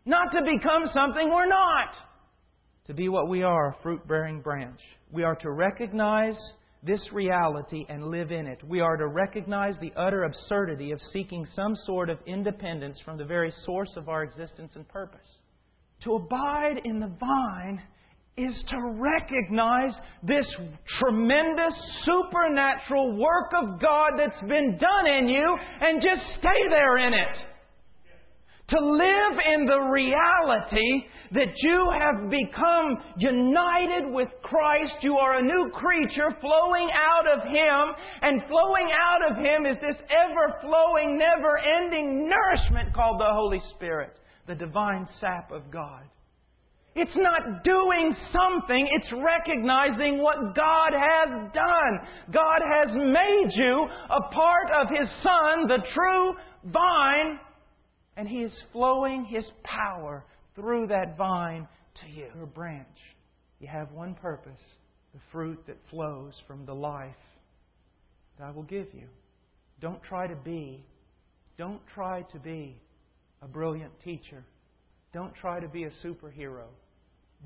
Not to become something we're not. To be what we are, a fruit bearing branch. We are to recognize this reality and live in it. We are to recognize the utter absurdity of seeking some sort of independence from the very source of our existence and purpose. To abide in the vine is to recognize this tremendous supernatural work of God that's been done in you and just stay there in it. To live in the reality that you have become united with Christ. You are a new creature flowing out of Him, and flowing out of Him is this ever flowing, never ending nourishment called the Holy Spirit, the divine sap of God. It's not doing something, it's recognizing what God has done. God has made you a part of His Son, the true vine, and He is flowing His power through that vine to you. Your branch. You have one purpose the fruit that flows from the life that I will give you. Don't try to be, don't try to be a brilliant teacher. Don't try to be a superhero.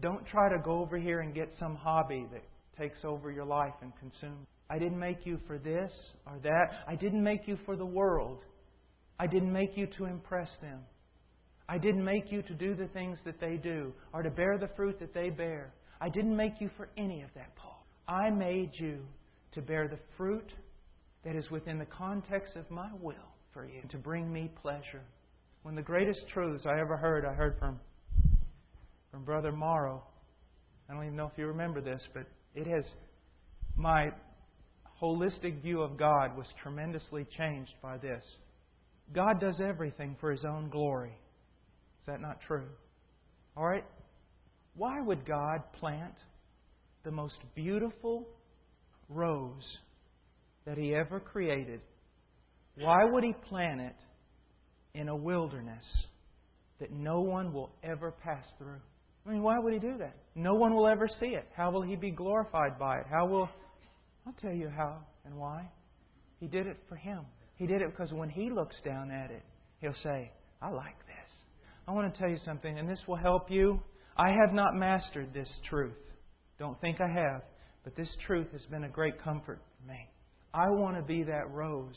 Don't try to go over here and get some hobby that takes over your life and consumes. I didn't make you for this or that. I didn't make you for the world. I didn't make you to impress them. I didn't make you to do the things that they do or to bear the fruit that they bear. I didn't make you for any of that, Paul. I made you to bear the fruit that is within the context of my will for you, to bring me pleasure. One of the greatest truths I ever heard, I heard from, from Brother Morrow. I don't even know if you remember this, but it has, my holistic view of God was tremendously changed by this. God does everything for His own glory. Is that not true? All right? Why would God plant the most beautiful rose that He ever created? Why would He plant it in a wilderness that no one will ever pass through? I mean, why would He do that? No one will ever see it. How will He be glorified by it? How will. I'll tell you how and why. He did it for Him. He did it because when He looks down at it, He'll say, I like this. I want to tell you something, and this will help you. I have not mastered this truth. Don't think I have, but this truth has been a great comfort for me. I want to be that rose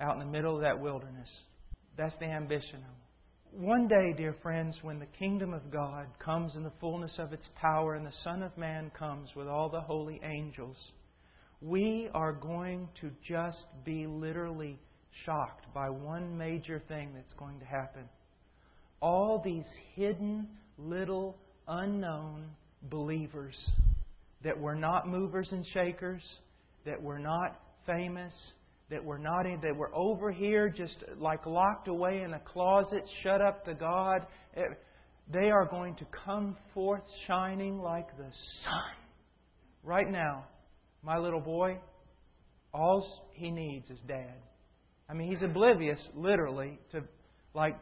out in the middle of that wilderness. That's the ambition. One day, dear friends, when the kingdom of God comes in the fullness of its power and the Son of Man comes with all the holy angels, we are going to just be literally shocked by one major thing that's going to happen all these hidden, little, unknown believers that were not movers and shakers, that were not famous, that were not in, that were over here just like locked away in a closet, shut up to God. Eh, they are going to come forth shining like the sun. Right now, my little boy, all he needs is dad. I mean, he's oblivious, literally, to like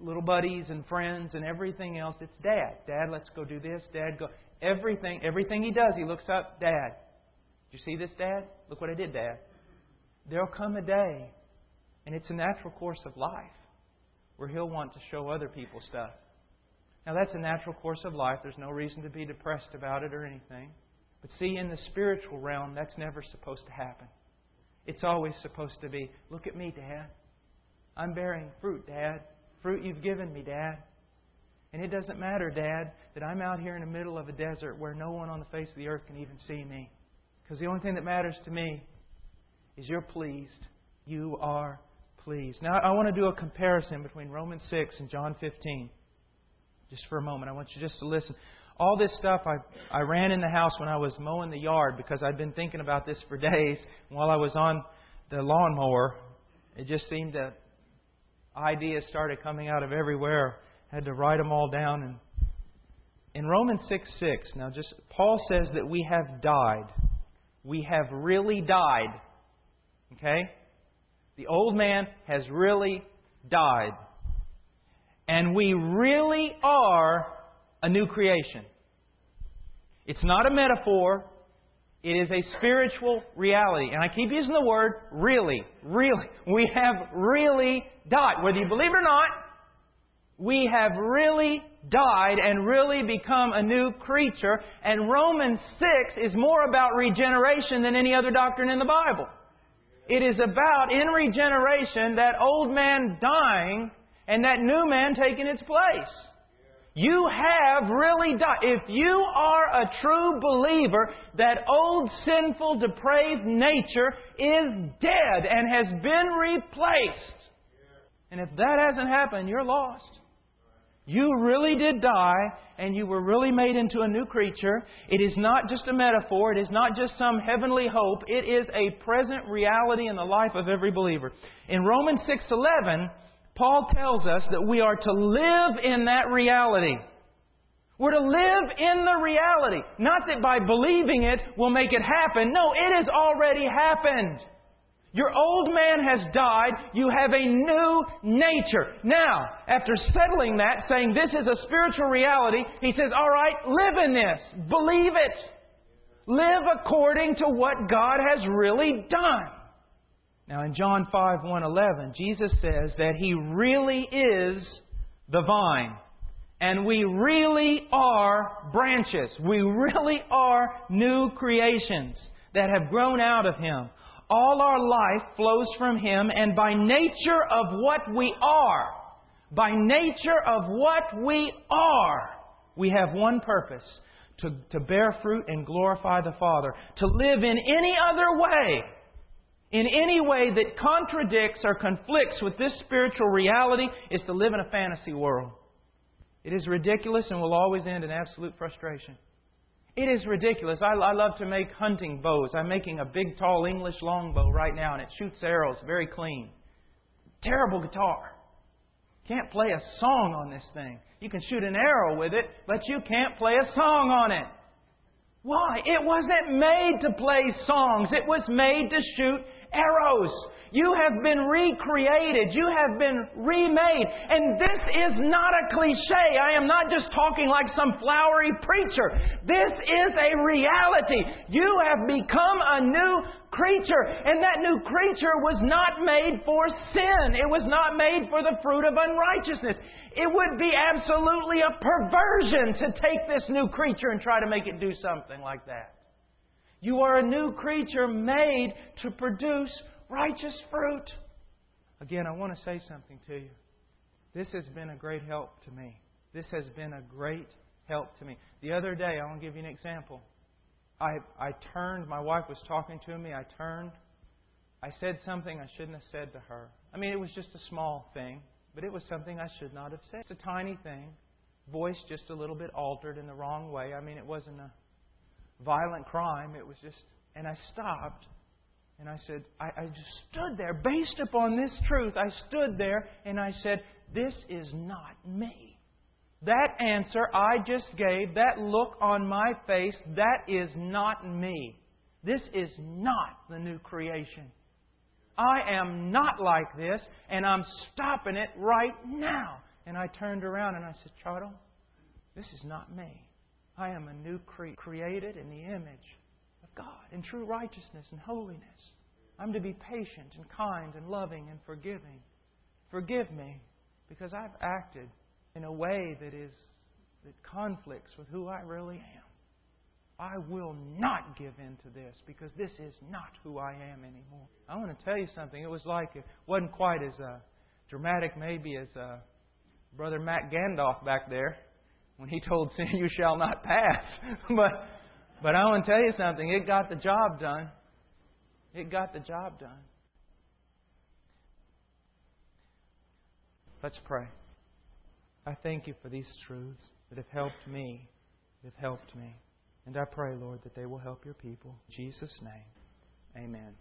little buddies and friends and everything else. It's dad. Dad, let's go do this. Dad, go. Everything, everything he does, he looks up. Dad, did you see this, Dad? Look what I did, Dad. There'll come a day, and it's a natural course of life, where he'll want to show other people stuff. Now, that's a natural course of life. There's no reason to be depressed about it or anything. But see, in the spiritual realm, that's never supposed to happen. It's always supposed to be, look at me, Dad. I'm bearing fruit, Dad fruit you've given me, Dad. And it doesn't matter, Dad, that I'm out here in the middle of a desert where no one on the face of the earth can even see me. Because the only thing that matters to me is you're pleased. You are pleased. Now, I want to do a comparison between Romans 6 and John 15. Just for a moment. I want you just to listen. All this stuff, I, I ran in the house when I was mowing the yard because I'd been thinking about this for days. While I was on the lawnmower, it just seemed that ideas started coming out of everywhere. I had to write them all down. And in Romans 6 6, now just Paul says that we have died. We have really died. Okay? The old man has really died. And we really are a new creation. It's not a metaphor. It is a spiritual reality. And I keep using the word really, really. We have really died. Whether you believe it or not, we have really died and really become a new creature. And Romans 6 is more about regeneration than any other doctrine in the Bible. It is about, in regeneration, that old man dying and that new man taking its place. You have really died. If you are a true believer, that old sinful, depraved nature is dead and has been replaced. And if that hasn't happened, you're lost. You really did die, and you were really made into a new creature. It is not just a metaphor. It is not just some heavenly hope. It is a present reality in the life of every believer. In Romans 6:11, Paul tells us that we are to live in that reality. We're to live in the reality. Not that by believing it will make it happen. No, it has already happened. Your old man has died. You have a new nature. Now, after settling that, saying this is a spiritual reality, he says, all right, live in this. Believe it. Live according to what God has really done. Now in John 5, 1, 11, Jesus says that He really is the vine. And we really are branches. We really are new creations that have grown out of Him. All our life flows from Him, and by nature of what we are, by nature of what we are, we have one purpose to, to bear fruit and glorify the Father. To live in any other way in any way that contradicts or conflicts with this spiritual reality is to live in a fantasy world. It is ridiculous and will always end in absolute frustration. It is ridiculous. I, I love to make hunting bows. I'm making a big, tall English longbow right now, and it shoots arrows very clean. Terrible guitar. Can't play a song on this thing. You can shoot an arrow with it, but you can't play a song on it. Why? It wasn't made to play songs. It was made to shoot arrows. You have been recreated. You have been remade. And this is not a cliche. I am not just talking like some flowery preacher. This is a reality. You have become a new creature. And that new creature was not made for sin. It was not made for the fruit of unrighteousness. It would be absolutely a perversion to take this new creature and try to make it do something like that. You are a new creature made to produce righteous fruit. Again, I want to say something to you. This has been a great help to me. This has been a great help to me. The other day, I want to give you an example. I, I turned, my wife was talking to me, I turned. I said something I shouldn't have said to her. I mean, it was just a small thing, but it was something I should not have said. It's a tiny thing. Voice just a little bit altered in the wrong way. I mean, it wasn't a violent crime. It was just, and I stopped and I said, I, I just stood there based upon this truth. I stood there and I said, This is not me. That answer I just gave, that look on my face, that is not me. This is not the new creation. I am not like this, and I'm stopping it right now. And I turned around and I said, Charo, this is not me. I am a new cre- created in the image of God in true righteousness and holiness. I'm to be patient and kind and loving and forgiving. Forgive me because I've acted in a way that is that conflicts with who I really am. I will not give in to this because this is not who I am anymore. I want to tell you something. It was like it wasn't quite as uh, dramatic, maybe, as uh, Brother Matt Gandalf back there when he told sin, "You shall not pass." but but I want to tell you something. It got the job done. It got the job done. Let's pray. I thank you for these truths that have helped me, that have helped me. And I pray, Lord, that they will help your people. In Jesus' name, amen.